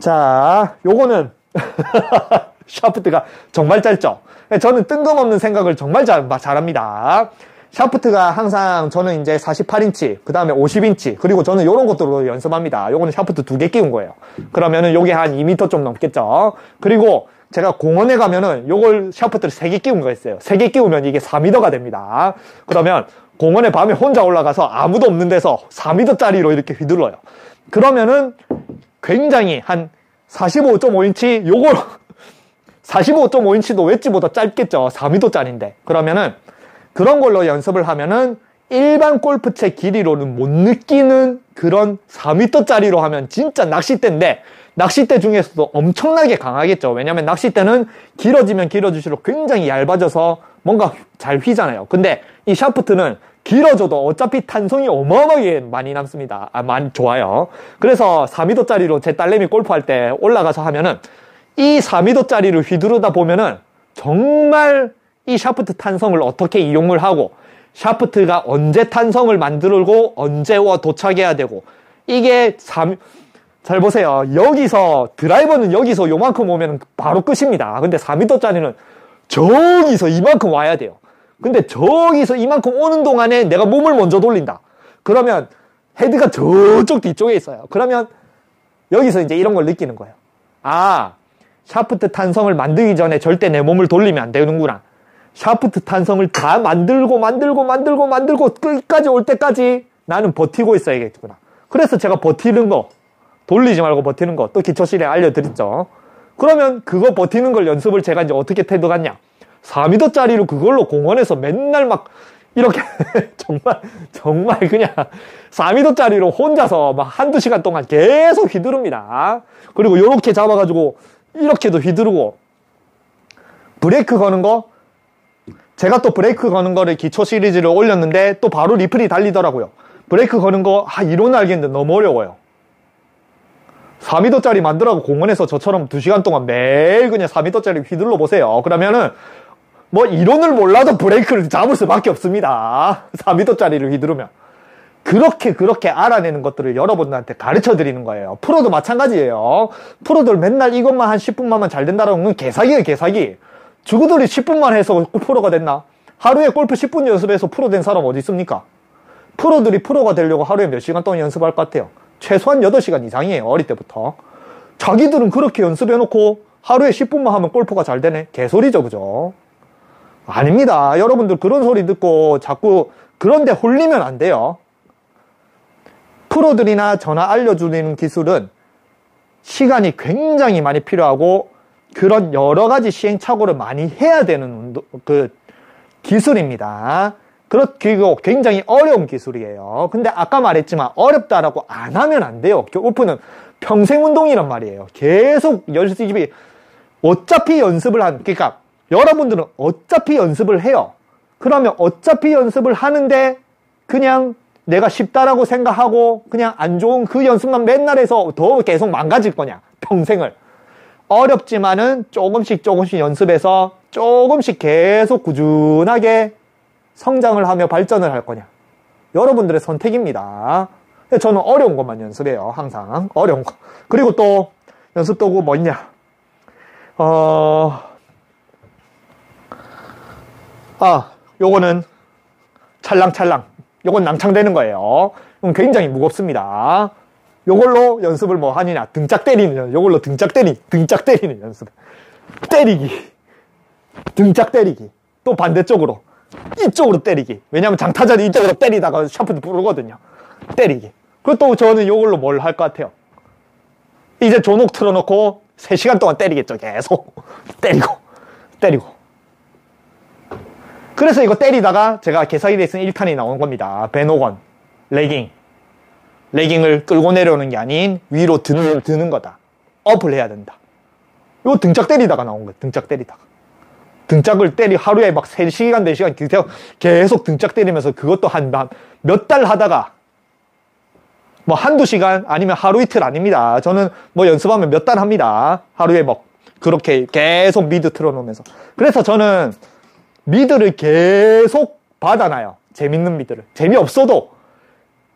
자, 요거는 샤프트가 정말 짧죠. 저는 뜬금없는 생각을 정말 잘, 잘합니다. 샤프트가 항상 저는 이제 48인치, 그 다음에 50인치, 그리고 저는 이런 것들로 연습합니다. 요거는 샤프트 두 개 끼운 거예요. 그러면은 요게 한 2m 좀 넘겠죠. 그리고 제가 공원에 가면은 요걸 샤프트를 3개 끼운 거 있어요. 3개 끼우면 이게 4m가 됩니다. 그러면 공원에 밤에 혼자 올라가서 아무도 없는 데서 4m짜리로 이렇게 휘둘러요. 그러면은 굉장히 한 45.5인치 요걸 45.5인치도 웨지보다 짧겠죠. 4m짜리인데. 그러면은 그런 걸로 연습을 하면은 일반 골프채 길이로는 못 느끼는 그런 4m짜리로 하면 진짜 낚싯대인데 낚싯대 중에서도 엄청나게 강하겠죠. 왜냐하면 낚싯대는 길어지면 길어질수록 굉장히 얇아져서 뭔가 잘 휘잖아요. 근데 이 샤프트는 길어져도 어차피 탄성이 어마어마하게 많이 남습니다. 아, 많이 좋아요. 그래서 4m짜리로 제 딸내미 골프할 때 올라가서 하면은 이 4m짜리를 휘두르다 보면은 정말 이 샤프트 탄성을 어떻게 이용을 하고 샤프트가 언제 탄성을 만들고 언제 와 도착해야 되고 이게 3, 잘 보세요. 여기서 드라이버는 여기서 요만큼 오면 바로 끝입니다. 근데 4m짜리는 저기서 이만큼 와야 돼요. 근데 저기서 이만큼 오는 동안에 내가 몸을 먼저 돌린다. 그러면 헤드가 저쪽 뒤쪽에 있어요. 그러면 여기서 이제 이런 걸 느끼는 거예요. 아, 샤프트 탄성을 만들기 전에 절대 내 몸을 돌리면 안 되는구나. 샤프트 탄성을 다 만들고 만들고 만들고 만들고 끝까지 올 때까지 나는 버티고 있어야겠구나. 그래서 제가 버티는 거, 돌리지 말고 버티는 거, 또 기초실에 알려드렸죠. 그러면 그거 버티는 걸 연습을 제가 이제 어떻게 태도갔냐. 4m짜리로 그걸로 공원에서 맨날 막 이렇게 정말 정말 그냥 4m짜리로 혼자서 막 한두 시간 동안 계속 휘두릅니다. 그리고 이렇게 잡아가지고 이렇게도 휘두르고 브레이크 거는 거 제가 또 브레이크 거는 거를 기초 시리즈를 올렸는데 또 바로 리플이 달리더라고요. 브레이크 거는 거, 아, 이론은 알겠는데 너무 어려워요. 4m짜리 만들라고 공원에서 저처럼 2시간 동안 매일 그냥 4m짜리 휘둘러 보세요. 그러면은 뭐 이론을 몰라도 브레이크를 잡을 수밖에 없습니다. 4m짜리를 휘두르면. 그렇게 그렇게 알아내는 것들을 여러분들한테 가르쳐 드리는 거예요. 프로도 마찬가지예요. 프로들 맨날 이것만 한 10분만만 잘 된다라는 건 개사기예요, 개사기. 죽어들이 10분만 해서 프로가 됐나? 하루에 골프 10분 연습해서 프로 된 사람 어디 있습니까? 프로들이 프로가 되려고 하루에 몇 시간 동안 연습할 것 같아요? 최소한 8시간 이상이에요, 어릴 때부터. 자기들은 그렇게 연습해놓고 하루에 10분만 하면 골프가 잘 되네? 개소리죠, 그죠? 아닙니다. 여러분들 그런 소리 듣고 자꾸 그런데 홀리면 안 돼요. 프로들이나 전화 알려주는 기술은 시간이 굉장히 많이 필요하고 그런 여러 가지 시행착오를 많이 해야 되는 운동, 그 기술입니다. 그리고 굉장히 어려운 기술이에요. 근데 아까 말했지만 어렵다라고 안 하면 안 돼요. 골프는 평생 운동이란 말이에요. 계속 열심히 어차피 연습을 한 그러니까 여러분들은 어차피 연습을 해요. 그러면 어차피 연습을 하는데 그냥 내가 쉽다라고 생각하고 그냥 안 좋은 그 연습만 맨날 해서 더 계속 망가질 거냐 평생을 어렵지만은 조금씩 조금씩 연습해서 조금씩 계속 꾸준하게 성장을 하며 발전을 할 거냐. 여러분들의 선택입니다. 저는 어려운 것만 연습해요. 항상. 어려운 거. 그리고 또 연습 도구 뭐 있냐. 어, 아, 요거는 찰랑찰랑. 요건 낭창되는 거예요. 굉장히 무겁습니다. 요걸로 연습을 뭐 하느냐. 등짝 때리는 연습. 요걸로 등짝 때리, 등짝 때리는 연습. 때리기. 등짝 때리기. 또 반대쪽으로. 이쪽으로 때리기. 왜냐면 장타자리 이쪽으로 때리다가 샤프트 부르거든요. 때리기. 그리고 또 저는 이걸로 뭘 할 것 같아요. 이제 조녹 틀어놓고 3시간 동안 때리겠죠. 계속. 때리고, 때리고. 그래서 이거 때리다가 제가 개사기 레이슨 1탄이 나온 겁니다. 베노건, 레깅. 레깅을 끌고 내려오는 게 아닌 위로 드는, 드는 거다. 업을 해야 된다. 이거 등짝 때리다가 나온 거예요. 등짝 때리다가. 등짝을 때리 하루에 막 3시간, 4시간 계속 등짝 때리면서 그것도 한 몇 달 하다가 뭐 한두 시간 아니면 하루 이틀 아닙니다. 저는 뭐 연습하면 몇 달 합니다. 하루에 뭐 그렇게 계속 미드 틀어놓으면서. 그래서 저는 미드를 계속 받아놔요. 재밌는 미드를. 재미없어도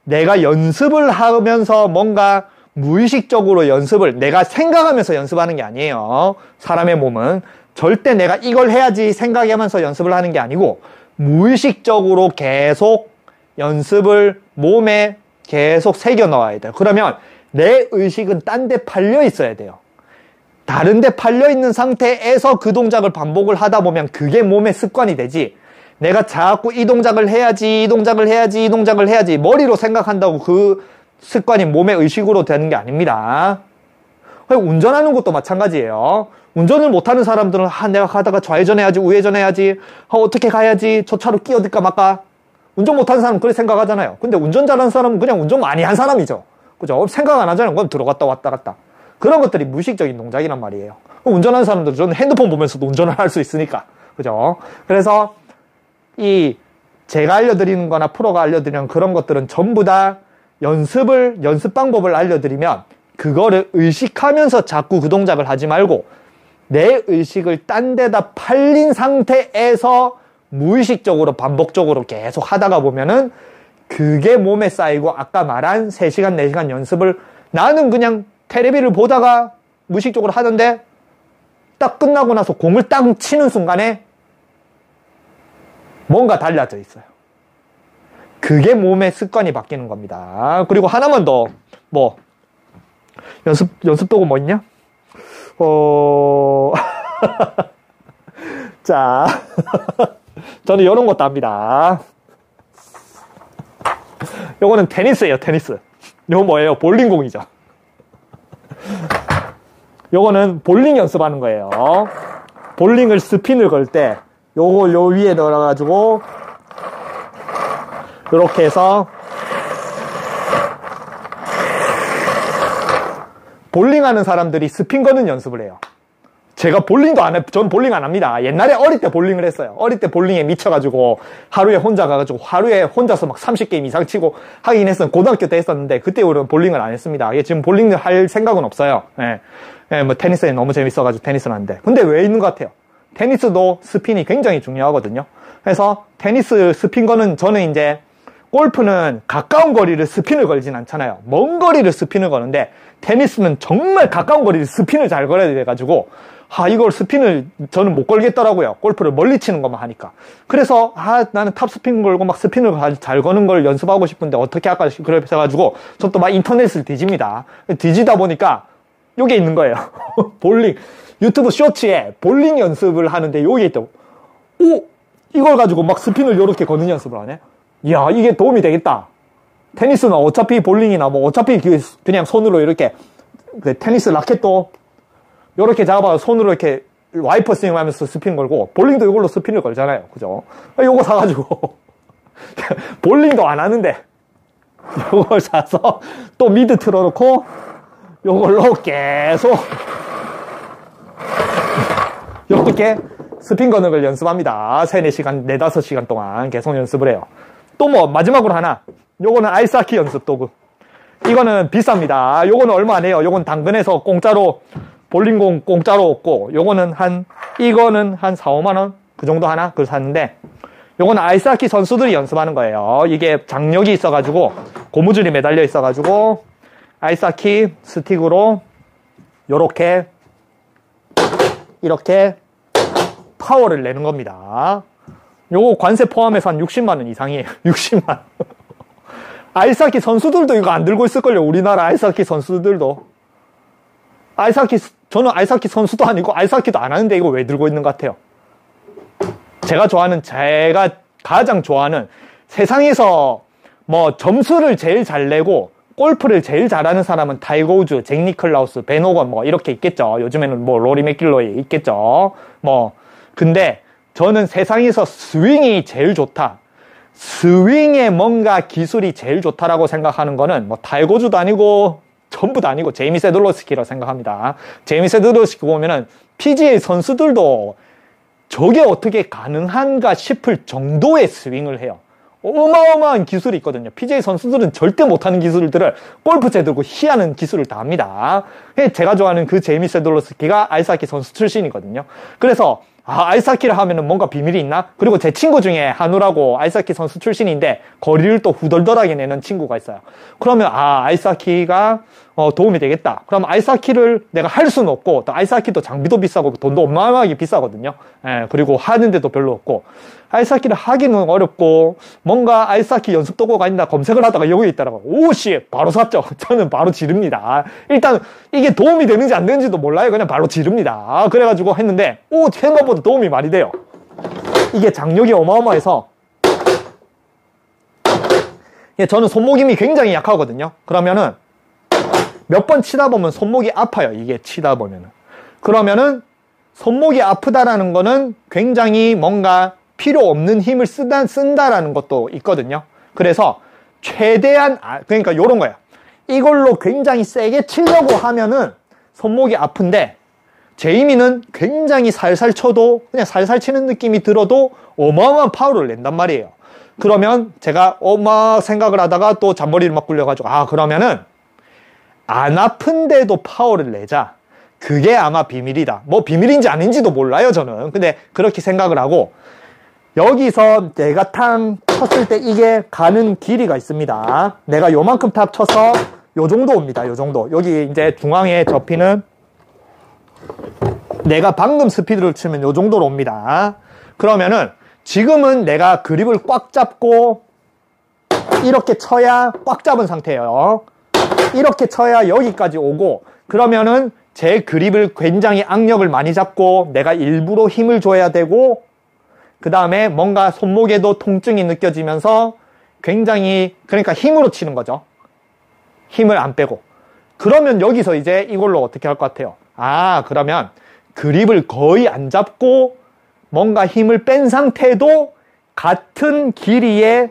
내가 연습을 하면서 뭔가 무의식적으로 연습을 내가 생각하면서 연습하는 게 아니에요. 사람의 몸은. 절대 내가 이걸 해야지 생각하면서 연습을 하는 게 아니고 무의식적으로 계속 연습을 몸에 계속 새겨 넣어야 돼요. 그러면 내 의식은 딴 데 팔려 있어야 돼요. 다른 데 팔려 있는 상태에서 그 동작을 반복을 하다 보면 그게 몸의 습관이 되지. 내가 자꾸 이 동작을 해야지, 이 동작을 해야지, 이 동작을 해야지 머리로 생각한다고 그 습관이 몸의 의식으로 되는 게 아닙니다. 운전하는 것도 마찬가지예요. 운전을 못하는 사람들은 아, 내가 가다가 좌회전해야지 우회전해야지 아, 어떻게 가야지 저 차로 끼어들까 말까 운전 못하는 사람은 그렇게 생각하잖아요 근데 운전 잘하는 사람은 그냥 운전 많이 한 사람이죠 그죠 생각 안 하잖아요 그건 들어갔다 왔다 갔다 그런 것들이 무의식적인 동작이란 말이에요. 운전하는 사람들은 저는 핸드폰 보면서도 운전을 할 수 있으니까. 그죠? 그래서 이 제가 알려드리는 거나 프로가 알려드리는 그런 것들은 전부 다 연습을, 연습 방법을 알려드리면 그거를 의식하면서 자꾸 그 동작을 하지 말고 내 의식을 딴 데다 팔린 상태에서 무의식적으로 반복적으로 계속 하다가 보면은 그게 몸에 쌓이고 아까 말한 3시간, 4시간 연습을 나는 그냥 테레비를 보다가 무의식적으로 하는데 딱 끝나고 나서 공을 딱 치는 순간에 뭔가 달라져 있어요. 그게 몸의 습관이 바뀌는 겁니다. 그리고 하나만 더, 뭐, 연습, 연습 도구 뭐 있냐? 어, 자, 저는 이런 것도 합니다. 요거는 테니스예요, 테니스. 요거 뭐예요? 볼링공이죠. 요거는 볼링 연습하는 거예요. 볼링을 스핀을 걸 때 요걸 요 위에 넣어가지고 이렇게 해서 볼링하는 사람들이 스핀 거는 연습을 해요. 제가 볼링도 안 해, 전 볼링 안 합니다. 옛날에 어릴 때 볼링을 했어요. 어릴 때 볼링에 미쳐가지고 하루에 혼자 가가지고 하루에 혼자서 막 30게임 이상 치고 하긴 했었는 고등학교 때 했었는데 그때 이후로는 볼링을 안 했습니다. 지금 볼링을 할 생각은 없어요. 예. 예, 뭐 테니스에 너무 재밌어가지고 테니스는 안 돼. 근데 왜 있는 것 같아요? 테니스도 스핀이 굉장히 중요하거든요. 그래서 테니스 스핀 거는 저는 이제 골프는 가까운 거리를 스핀을 걸진 않잖아요. 먼 거리를 스핀을 거는데 테니스는 정말 가까운 거리를 스핀을 잘 걸어야 돼가지고 아 이걸 스핀을 저는 못 걸겠더라고요. 골프를 멀리 치는 것만 하니까. 그래서 아 나는 탑 스핀 걸고 막 스핀을 잘 거는 걸 연습하고 싶은데 어떻게 할까 그래가지고 전 또 막 인터넷을 뒤집니다. 뒤지다 보니까 요게 있는 거예요. 볼링 유튜브 쇼츠에 볼링 연습을 하는데 요게 있다고. 오 이걸 가지고 막 스핀을 이렇게 거는 연습을 하네. 이야 이게 도움이 되겠다. 테니스는 어차피 볼링이나 뭐 어차피 그 그냥 손으로 이렇게 그 테니스 라켓도 이렇게 잡아 손으로 이렇게 와이퍼 스윙 하면서 스핀 걸고 볼링도 이걸로 스핀을 걸잖아요. 그죠? 요거 사가지고 볼링도 안 하는데 요걸 사서 또 미드 틀어놓고 요걸로 계속 이렇게 스핀 거는 걸 연습합니다. 3, 4시간, 4, 5시간 동안 계속 연습을 해요. 또 뭐 마지막으로 하나 요거는 아이스하키 연습 도구 이거는 비쌉니다. 요거는 얼마 안 해요. 요건 당근에서 공짜로 볼링공 공짜로 얻고 요거는 한 이거는 한 4, 5만 원 그 정도 하나 그걸 샀는데 요거는 아이스하키 선수들이 연습하는 거예요. 이게 장력이 있어 가지고 고무줄이 매달려 있어 가지고 아이스하키 스틱으로 요렇게 이렇게 파워를 내는 겁니다. 요거 관세 포함해서 한 60만 원 이상이에요. 60만 원. 아이스하키 선수들도 이거 안 들고 있을걸요. 우리나라 아이스하키 선수들도. 아이스하키 저는 아이스하키 선수도 아니고 아이스하키도 안 하는데 이거 왜 들고 있는 것 같아요? 제가 좋아하는 제가 가장 좋아하는 세상에서 뭐 점수를 제일 잘 내고 골프를 제일 잘하는 사람은 타이거 우즈, 잭 니클라우스, 벤 호건 뭐 이렇게 있겠죠. 요즘에는 뭐 로리 매킬로이 있겠죠. 뭐 근데 저는 세상에서 스윙이 제일 좋다. 스윙에 뭔가 기술이 제일 좋다라고 생각하는 거는 뭐 우즈도 아니고 전부 다 아니고 제이미 세들로스키라고 생각합니다. 제이미 세들로스키 보면은 PGA 선수들도 저게 어떻게 가능한가 싶을 정도의 스윙을 해요. 어마어마한 기술이 있거든요. PGA 선수들은 절대 못하는 기술들을 골프채 들고 희하는 기술을 다 합니다. 제가 좋아하는 그 제이미 사들로스키가 아이스하키 선수 출신이거든요. 그래서 아, 아이스하키를 하면은 뭔가 비밀이 있나? 그리고 제 친구 중에 한우라고 아이스하키 선수 출신인데 거리를 또 후덜덜하게 내는 친구가 있어요. 그러면 아, 아이스하키가 어, 도움이 되겠다. 그럼 아이스하키를 내가 할 수는 없고 또 아이스하키도 장비도 비싸고 돈도 어마어마하게 비싸거든요. 예, 그리고 하는데도 별로 없고 아이스하키를 하기는 어렵고 뭔가 아이스하키 연습 도구가 있나 검색을 하다가 여기 있더라고. 오씨 바로 샀죠. 저는 바로 지릅니다. 일단 이게 도움이 되는지 안 되는지도 몰라요. 그냥 바로 지릅니다. 그래가지고 했는데 오 생각보다 도움이 많이 돼요. 이게 장력이 어마어마해서 예, 저는 손목임이 굉장히 약하거든요. 그러면은 몇 번 치다 보면 손목이 아파요. 이게 치다 보면은. 그러면은 손목이 아프다라는 거는 굉장히 뭔가 필요 없는 힘을 쓰다, 쓴다라는 것도 있거든요. 그래서 최대한, 아, 그러니까 요런 거야. 이걸로 굉장히 세게 치려고 하면은 손목이 아픈데 제이미는 굉장히 살살 쳐도 그냥 살살 치는 느낌이 들어도 어마어마한 파워를 낸단 말이에요. 그러면 제가 어마 생각을 하다가 또 잔머리를 막 굴려가지고 아 그러면은 안 아픈데도 파워를 내자. 그게 아마 비밀이다. 뭐 비밀인지 아닌지도 몰라요 저는. 근데 그렇게 생각을 하고 여기서 내가 탕 쳤을 때 이게 가는 길이가 있습니다. 내가 요만큼 탑 쳐서 요 정도 옵니다. 요 정도. 여기 이제 중앙에 접히는 내가 방금 스피드를 치면 요 정도로 옵니다. 그러면은 지금은 내가 그립을 꽉 잡고 이렇게 쳐야 꽉 잡은 상태예요. 이렇게 쳐야 여기까지 오고 그러면은 제 그립을 굉장히 악력을 많이 잡고 내가 일부러 힘을 줘야 되고 그 다음에 뭔가 손목에도 통증이 느껴지면서 굉장히 그러니까 힘으로 치는 거죠. 힘을 안 빼고. 그러면 여기서 이제 이걸로 어떻게 할 것 같아요? 아, 그러면 그립을 거의 안 잡고 뭔가 힘을 뺀 상태도 같은 길이의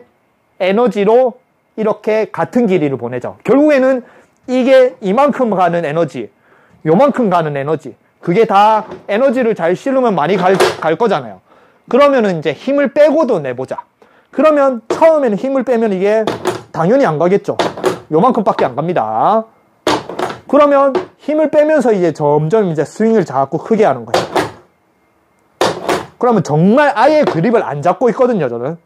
에너지로 이렇게 같은 길이를 보내죠. 결국에는 이게 이만큼 가는 에너지, 요만큼 가는 에너지, 그게 다 에너지를 잘 실으면 많이 갈, 갈 거잖아요. 그러면은 이제 힘을 빼고도 내보자. 그러면 처음에는 힘을 빼면 이게 당연히 안 가겠죠. 요만큼밖에 안 갑니다. 그러면 힘을 빼면서 이제 점점 이제 스윙을 자꾸 크게 하는 거예요. 그러면 정말 아예 그립을 안 잡고 있거든요, 저는.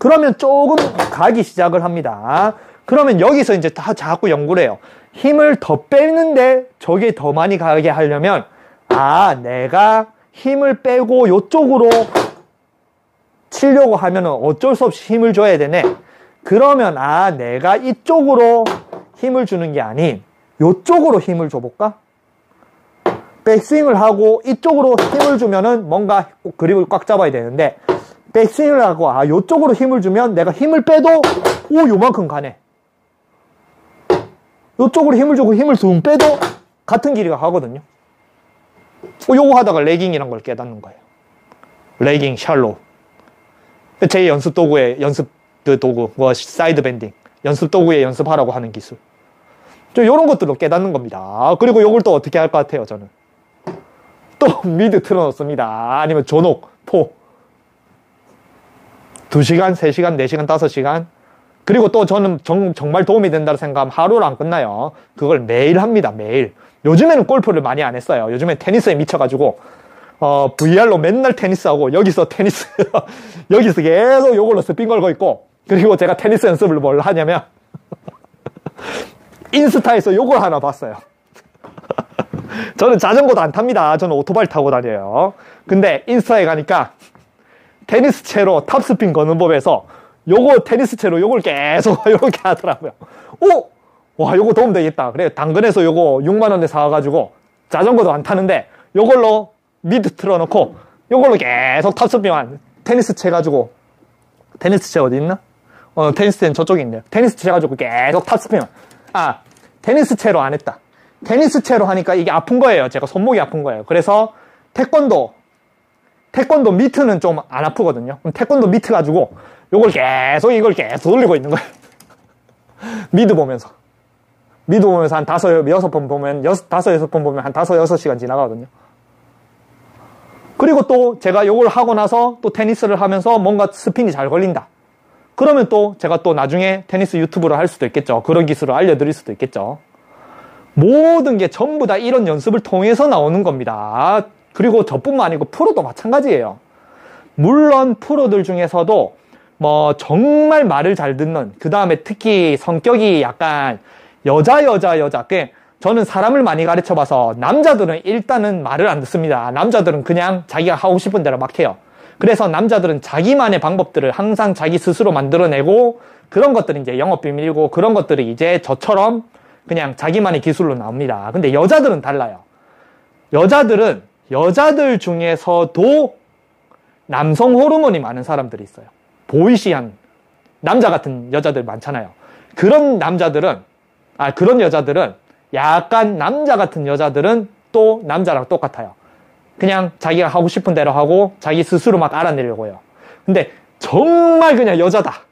그러면 조금 가기 시작을 합니다. 그러면 여기서 이제 다 자꾸 연구를 해요. 힘을 더 빼는데 저게 더 많이 가게 하려면, 아, 내가 힘을 빼고 이쪽으로 치려고 하면 어쩔 수 없이 힘을 줘야 되네. 그러면 아 내가 이쪽으로 힘을 주는 게 아닌 이쪽으로 힘을 줘볼까? 백스윙을 하고 이쪽으로 힘을 주면은 뭔가 그립을 꽉 잡아야 되는데 백스윙을 하고 아 이쪽으로 힘을 주면 내가 힘을 빼도 오 요만큼 가네. 이쪽으로 힘을 주고 힘을 좀 빼도 같은 길이가 가거든요. 어, 요거 하다가 lagging이란 걸 깨닫는 거예요. lagging, shallow. 제 연습 도구에 연습 그 도구, 뭐 side bending, 연습 도구에 연습하라고 하는 기술. 좀 이런 것들로 깨닫는 겁니다. 그리고 요걸 또 어떻게 할 것 같아요, 저는. 또 미드 틀어놓습니다. 아니면 존윅, four. 2시간, 3시간, 4시간, 5시간. 그리고 또 저는 정, 말 도움이 된다고 생각하면 하루로 안 끝나요. 그걸 매일 합니다, 매일. 요즘에는 골프를 많이 안 했어요. 요즘에 테니스에 미쳐가지고 어, VR로 맨날 테니스하고 여기서 테니스 여기서 계속 요걸로 스핀 걸고 있고 그리고 제가 테니스 연습을 뭘 하냐면 인스타에서 요걸 하나 봤어요. 저는 자전거도 안 탑니다. 저는 오토바이 타고 다녀요. 근데 인스타에 가니까 테니스 채로 탑스핀 거는 법에서 요거 테니스 채로 요걸 계속 이렇게 하더라고요. 오! 와, 요거 도움 되겠다. 그래, 당근에서 요거 6만원에 사와가지고 자전거도 안 타는데 요걸로 미드 틀어놓고 요걸로 계속 탑스핀만 테니스 쳐 가지고 테니스 채 어디 있나? 어, 테니스 채는 저쪽에 있네요. 테니스 채 가지고 계속 탑스핀만. 아, 테니스 채로 안 했다. 테니스 채로 하니까 이게 아픈 거예요. 제가 손목이 아픈 거예요. 그래서 태권도 태권도 미트는 좀 안 아프거든요. 그럼 태권도 미트 가지고 요걸 계속 이걸 계속 돌리고 있는 거예요. 미드 보면서. 미드 보면서 한 다섯, 여섯 번 보면, 여섯, 다섯, 여섯 번 보면 한 다섯, 여섯 시간 지나가거든요. 그리고 또 제가 요걸 하고 나서 또 테니스를 하면서 뭔가 스핀이 잘 걸린다. 그러면 또 제가 또 나중에 테니스 유튜브를 할 수도 있겠죠. 그런 기술을 알려드릴 수도 있겠죠. 모든 게 전부 다 이런 연습을 통해서 나오는 겁니다. 그리고 저뿐만 아니고 프로도 마찬가지예요. 물론 프로들 중에서도 뭐 정말 말을 잘 듣는 그 다음에 특히 성격이 약간 여자 여자 여자 꽤 저는 사람을 많이 가르쳐 봐서 남자들은 일단은 말을 안 듣습니다. 남자들은 그냥 자기가 하고 싶은 대로 막 해요. 그래서 남자들은 자기만의 방법들을 항상 자기 스스로 만들어내고 그런 것들이 이제 영업 비밀이고 그런 것들이 이제 저처럼 그냥 자기만의 기술로 나옵니다. 근데 여자들은 달라요. 여자들은 여자들 중에서도 남성 호르몬이 많은 사람들이 있어요. 보이시한 남자 같은 여자들 많잖아요. 그런 남자들은 아, 그런 여자들은 약간 남자 같은 여자들은 또 남자랑 똑같아요. 그냥 자기가 하고 싶은 대로 하고 자기 스스로 막 알아내려고 해요. 근데 정말 그냥 여자다.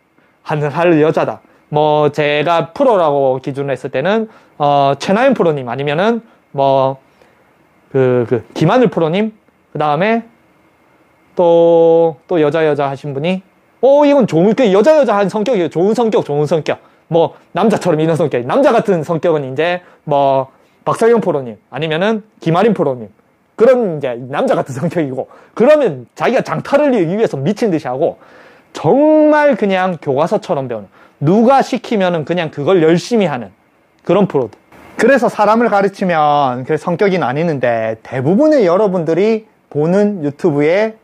할 여자다. 뭐 제가 프로라고 기준으로 했을 때는 어 최나연 프로님 아니면은 뭐, 그, 그, 김하늘 프로님, 그 다음에 또, 또 여자 여자 하신 분이, 어, 이건 좋은, 그 여자 여자 한 성격이에요. 좋은 성격, 좋은 성격. 뭐, 남자처럼 이런 성격. 남자 같은 성격은 이제, 뭐, 박사영 프로님, 아니면은 김아린 프로님. 그런 이제 남자 같은 성격이고, 그러면 자기가 장타를 이기 위해서 미친 듯이 하고, 정말 그냥 교과서처럼 배우는, 누가 시키면은 그냥 그걸 열심히 하는 그런 프로들. 그래서 사람을 가르치면 그 성격이 나뉘는데 대부분의 여러분들이 보는 유튜브의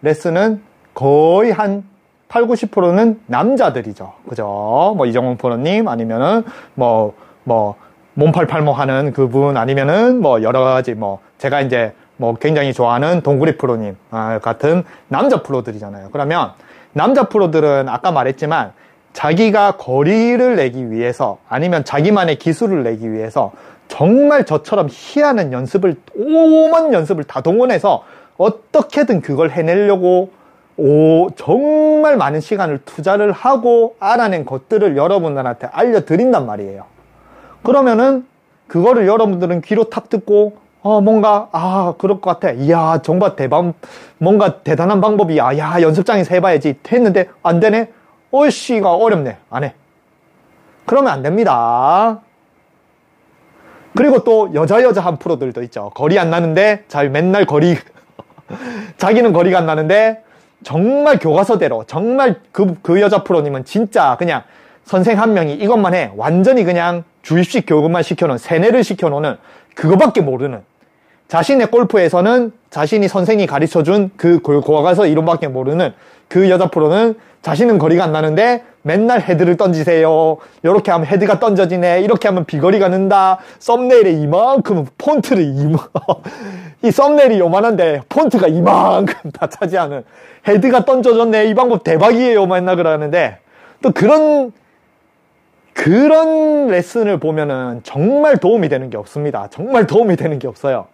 레슨은 거의 한 8, 90%는 남자들이죠. 그죠? 뭐 이정훈 프로님 아니면은 뭐, 뭐, 몸팔팔모 하는 그분 아니면은 뭐 여러 가지 뭐 제가 이제 뭐 굉장히 좋아하는 동구리 프로님 아, 같은 남자 프로들이잖아요. 그러면 남자 프로들은 아까 말했지만 자기가 거리를 내기 위해서 아니면 자기만의 기술을 내기 위해서 정말 저처럼 희한한 연습을 오만 연습을 다 동원해서 어떻게든 그걸 해내려고 오, 정말 많은 시간을 투자를 하고 알아낸 것들을 여러분들한테 알려드린단 말이에요. 그러면은 그거를 여러분들은 귀로 탁 듣고 어 뭔가 아 그럴 것 같아. 이야 정말 대박 뭔가 대단한 방법이야. 야 연습장에서 해봐야지 했는데 안 되네. 어씨가 어렵네. 안 해. 그러면 안 됩니다. 그리고 또 여자 여자 한 프로들도 있죠. 거리 안 나는데 잘 맨날 거리 자기는 거리가 안 나는데 정말 교과서대로 정말 그, 그 여자 프로님은 진짜 그냥 선생 한 명이 이것만 해 완전히 그냥 주입식 교육만 시켜놓은 세뇌를 시켜놓는 그거밖에 모르는 자신의 골프에서는 자신이 선생이 가르쳐준 그 교과서 이름밖에 모르는 그 여자 프로는 자신은 거리가 안 나는데 맨날 헤드를 던지세요. 이렇게 하면 헤드가 던져지네. 이렇게 하면 비거리가 는다. 썸네일에 이만큼 폰트를 이만 이 썸네일이 요만한데 폰트가 이만큼 다 차지하는 헤드가 던져졌네. 이 방법 대박이에요. 맨날 그러는데 또 그런 그런 레슨을 보면은 정말 도움이 되는 게 없습니다. 정말 도움이 되는 게 없어요.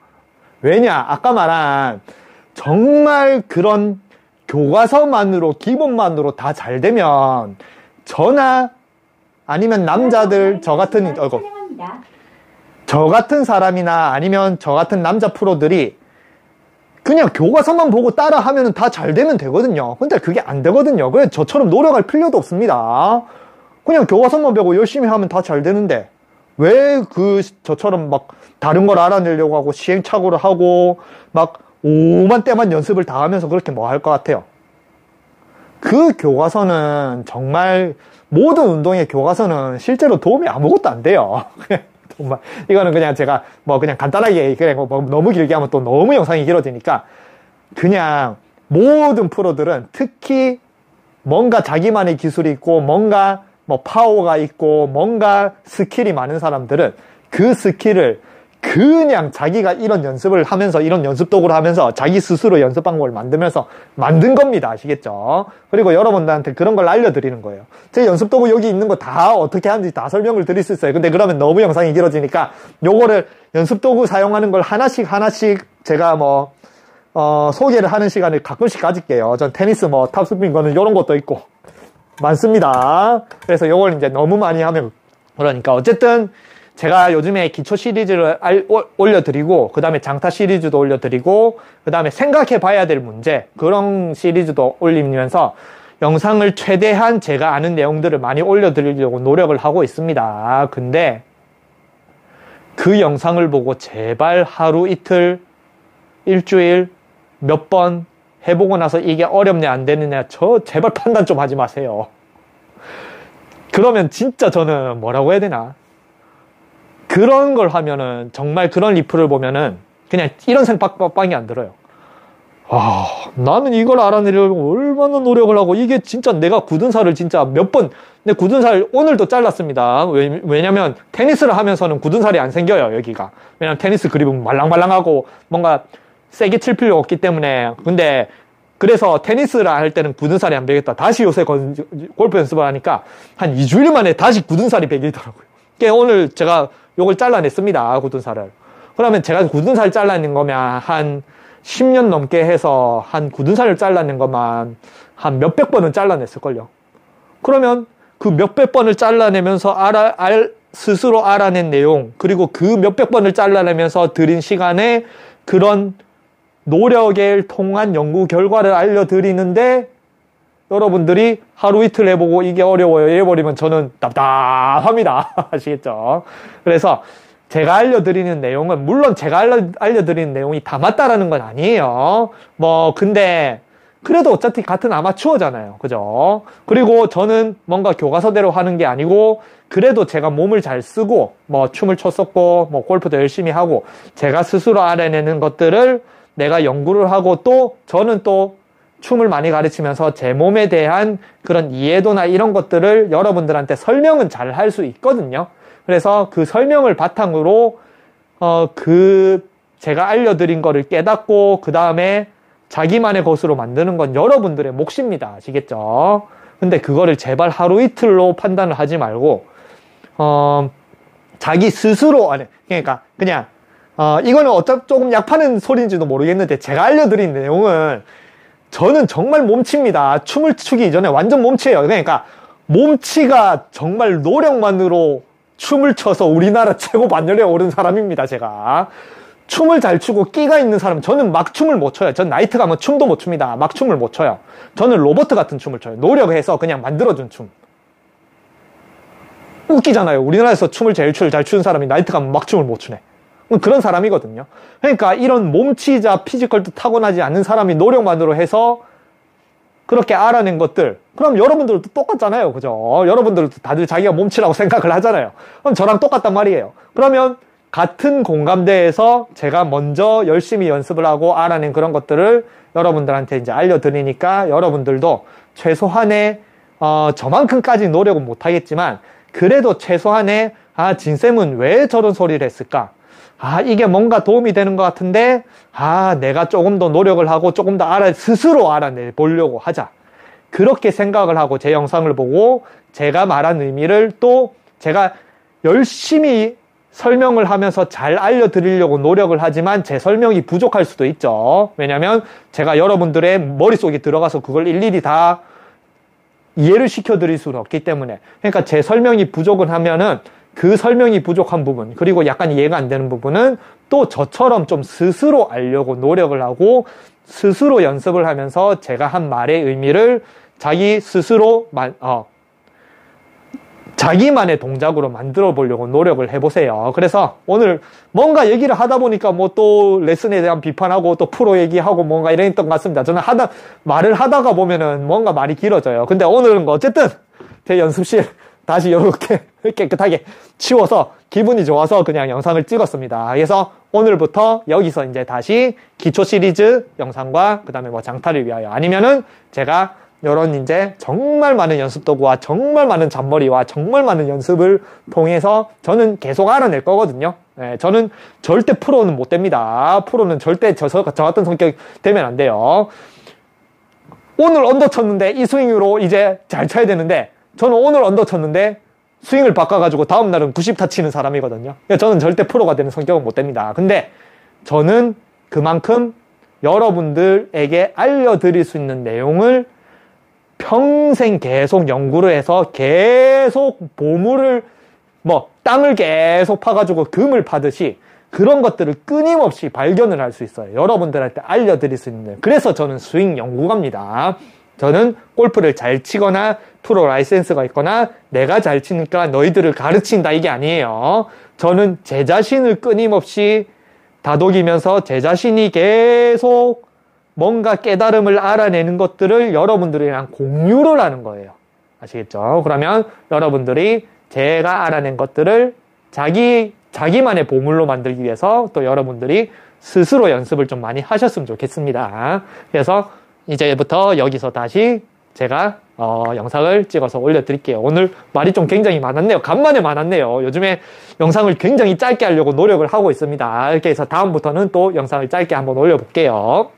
왜냐? 아까 말한 정말 그런 교과서만으로 기본만으로 다 잘 되면 저나 아니면 남자들 저 같은 어이구 저 같은 사람이나 아니면 저 같은 남자 프로들이 그냥 교과서만 보고 따라 하면 다 잘 되면 되거든요. 근데 그게 안 되거든요. 그래 저처럼 노력할 필요도 없습니다. 그냥 교과서만 배고 열심히 하면 다 잘 되는데 왜 그 저처럼 막 다른 걸 알아내려고 하고 시행착오를 하고 막 오만 때만 연습을 다 하면서 그렇게 뭐 할 것 같아요. 그 교과서는 정말 모든 운동의 교과서는 실제로 도움이 아무것도 안 돼요. 정말 이거는 그냥 제가 뭐 그냥 간단하게 그냥 뭐 너무 길게 하면 또 너무 영상이 길어지니까 그냥 모든 프로들은 특히 뭔가 자기만의 기술이 있고 뭔가 뭐 파워가 있고 뭔가 스킬이 많은 사람들은 그 스킬을 그냥 자기가 이런 연습을 하면서 이런 연습 도구를 하면서 자기 스스로 연습 방법을 만들면서 만든 겁니다. 아시겠죠? 그리고 여러분들한테 그런 걸 알려드리는 거예요. 제 연습 도구 여기 있는 거 다 어떻게 하는지 다 설명을 드릴 수 있어요. 근데 그러면 너무 영상이 길어지니까 요거를 연습 도구 사용하는 걸 하나씩 하나씩 제가 뭐 어, 소개를 하는 시간을 가끔씩 가질게요. 전 테니스 뭐 탑스핀 거는 이런 것도 있고 많습니다. 그래서 요걸 이제 너무 많이 하면 그러니까 어쨌든 제가 요즘에 기초 시리즈를 알, 올려드리고 그 다음에 장타 시리즈도 올려드리고 그 다음에 생각해 봐야 될 문제 그런 시리즈도 올리면서 영상을 최대한 제가 아는 내용들을 많이 올려드리려고 노력을 하고 있습니다. 근데 그 영상을 보고 제발 하루 이틀 일주일 몇 번 해보고 나서 이게 어렵냐 안 되느냐 저 제발 판단 좀 하지 마세요. 그러면 진짜 저는 뭐라고 해야 되나 그런 걸 하면은 정말 그런 리플을 보면은 그냥 이런 생각밖에 안 들어요. 아, 나는 이걸 알아내려고 얼마나 노력을 하고 이게 진짜 내가 굳은 살을 진짜 몇 번, 내 굳은 살 오늘도 잘랐습니다. 왜, 냐면 테니스를 하면서는 굳은 살이 안 생겨요, 여기가. 왜냐면 테니스 그립은 말랑말랑하고 뭔가 세게 칠 필요 없기 때문에. 근데 그래서 테니스를 할 때는 굳은 살이 안 배겠다. 다시 요새 골프 연습을 하니까 한 2주일 만에 다시 굳은 살이 배기더라고요. 오늘 제가 요걸 잘라냈습니다. 굳은 살을. 그러면 제가 굳은 살 잘라낸 거면 한 10년 넘게 해서 한 굳은 살을 잘라낸 것만 한 몇백 번은 잘라냈을걸요. 그러면 그 몇백 번을 잘라내면서 알아, 알, 스스로 알아낸 내용, 그리고 그 몇백 번을 잘라내면서 들인 시간에 그런 노력을 통한 연구 결과를 알려드리는데 여러분들이 하루 이틀 해보고 이게 어려워요 해버리면 저는 답답합니다. 아시겠죠? 그래서 제가 알려드리는 내용은 물론 제가 알려, 드리는 내용이 다 맞다라는 건 아니에요. 뭐 근데 그래도 어차피 같은 아마추어잖아요. 그죠? 그리고 저는 뭔가 교과서대로 하는 게 아니고 그래도 제가 몸을 잘 쓰고 뭐 춤을 췄었고 뭐 골프도 열심히 하고 제가 스스로 알아내는 것들을 내가 연구를 하고 또 저는 또 춤을 많이 가르치면서 제 몸에 대한 그런 이해도나 이런 것들을 여러분들한테 설명은 잘 할 수 있거든요. 그래서 그 설명을 바탕으로 어, 그 제가 알려드린 거를 깨닫고 그 다음에 자기만의 것으로 만드는 건 여러분들의 몫입니다. 아시겠죠? 근데 그거를 제발 하루 이틀로 판단을 하지 말고 어, 자기 스스로 아니 그러니까 그냥 어, 이거는 어차피 조금 약파는 소리인지도 모르겠는데 제가 알려드린 내용은 저는 정말 몸치입니다. 춤을 추기 전에 완전 몸치예요. 그러니까 몸치가 정말 노력만으로 춤을 춰서 우리나라 최고 반열에 오른 사람입니다. 제가 춤을 잘 추고 끼가 있는 사람 저는 막 춤을 못 춰요. 전 나이트 가면 춤도 못 춥니다. 막 춤을 못 춰요. 저는 로봇 같은 춤을 춰요. 노력해서 그냥 만들어준 춤. 웃기잖아요. 우리나라에서 춤을 제일 잘 추는 사람이 나이트 가면 막 춤을 못 추네. 그런 사람이거든요. 그러니까 이런 몸치자 physical도 타고나지 않는 사람이 노력만으로 해서 그렇게 알아낸 것들 그럼 여러분들도 똑같잖아요. 그죠? 여러분들도 다들 자기가 몸치라고 생각을 하잖아요. 그럼 저랑 똑같단 말이에요. 그러면 같은 공감대에서 제가 먼저 열심히 연습을 하고 알아낸 그런 것들을 여러분들한테 이제 알려드리니까 여러분들도 최소한의 어, 저만큼까지 노력은 못하겠지만 그래도 최소한의 아 진쌤은 왜 저런 소리를 했을까? 아, 이게 뭔가 도움이 되는 것 같은데, 아, 내가 조금 더 노력을 하고 조금 더 알아, 스스로 알아내 보려고 하자. 그렇게 생각을 하고 제 영상을 보고 제가 말한 의미를 또 제가 열심히 설명을 하면서 잘 알려드리려고 노력을 하지만 제 설명이 부족할 수도 있죠. 왜냐면 제가 여러분들의 머릿속에 들어가서 그걸 일일이 다 이해를 시켜드릴 수는 없기 때문에. 그러니까 제 설명이 부족은 하면은 그 설명이 부족한 부분, 그리고 약간 이해가 안 되는 부분은 또 저처럼 좀 스스로 알려고 노력을 하고 스스로 연습을 하면서 제가 한 말의 의미를 자기 스스로 만, 어, 자기만의 동작으로 만들어 보려고 노력을 해보세요. 그래서 오늘 뭔가 얘기를 하다 보니까 뭐 또 레슨에 대한 비판하고 또 프로 얘기하고 뭔가 이랬던 것 같습니다. 저는 하다, 말을 하다가 보면은 뭔가 말이 길어져요. 근데 오늘은 뭐 어쨌든 제 연습실 다시 이렇게 깨끗하게 치워서 기분이 좋아서 그냥 영상을 찍었습니다. 그래서 오늘부터 여기서 이제 다시 기초 시리즈 영상과 그 다음에 뭐 장타를 위하여 아니면은 제가 이런 이제 정말 많은 연습 도구와 정말 많은 잔머리와 정말 많은 연습을 통해서 저는 계속 알아낼 거거든요. 네, 저는 절대 프로는 못 됩니다. 프로는 절대 저, 저 같은 성격 되면 안 돼요. 오늘 언더 쳤는데 이 스윙으로 이제 잘 쳐야 되는데 저는 오늘 언더 쳤는데 스윙을 바꿔가지고 다음 날은 90타 치는 사람이거든요. 저는 절대 프로가 되는 성격은 못 됩니다. 근데 저는 그만큼 여러분들에게 알려드릴 수 있는 내용을 평생 계속 연구를 해서 계속 보물을 뭐 땅을 계속 파가지고 금을 파듯이 그런 것들을 끊임없이 발견을 할 수 있어요. 여러분들한테 알려드릴 수 있는. 그래서 저는 스윙 연구가입니다. 저는 골프를 잘 치거나 프로 라이센스가 있거나 내가 잘 치니까 너희들을 가르친다 이게 아니에요. 저는 제 자신을 끊임없이 다독이면서 제 자신이 계속 뭔가 깨달음을 알아내는 것들을 여러분들이랑 공유를 하는 거예요. 아시겠죠? 그러면 여러분들이 제가 알아낸 것들을 자기, 자기만의 보물로 만들기 위해서 또 여러분들이 스스로 연습을 좀 많이 하셨으면 좋겠습니다. 그래서 이제부터 여기서 다시 제가 어, 영상을 찍어서 올려드릴게요. 오늘 말이 좀 굉장히 많았네요. 간만에 많았네요. 요즘에 영상을 굉장히 짧게 하려고 노력을 하고 있습니다. 이렇게 해서 다음부터는 또 영상을 짧게 한번 올려볼게요.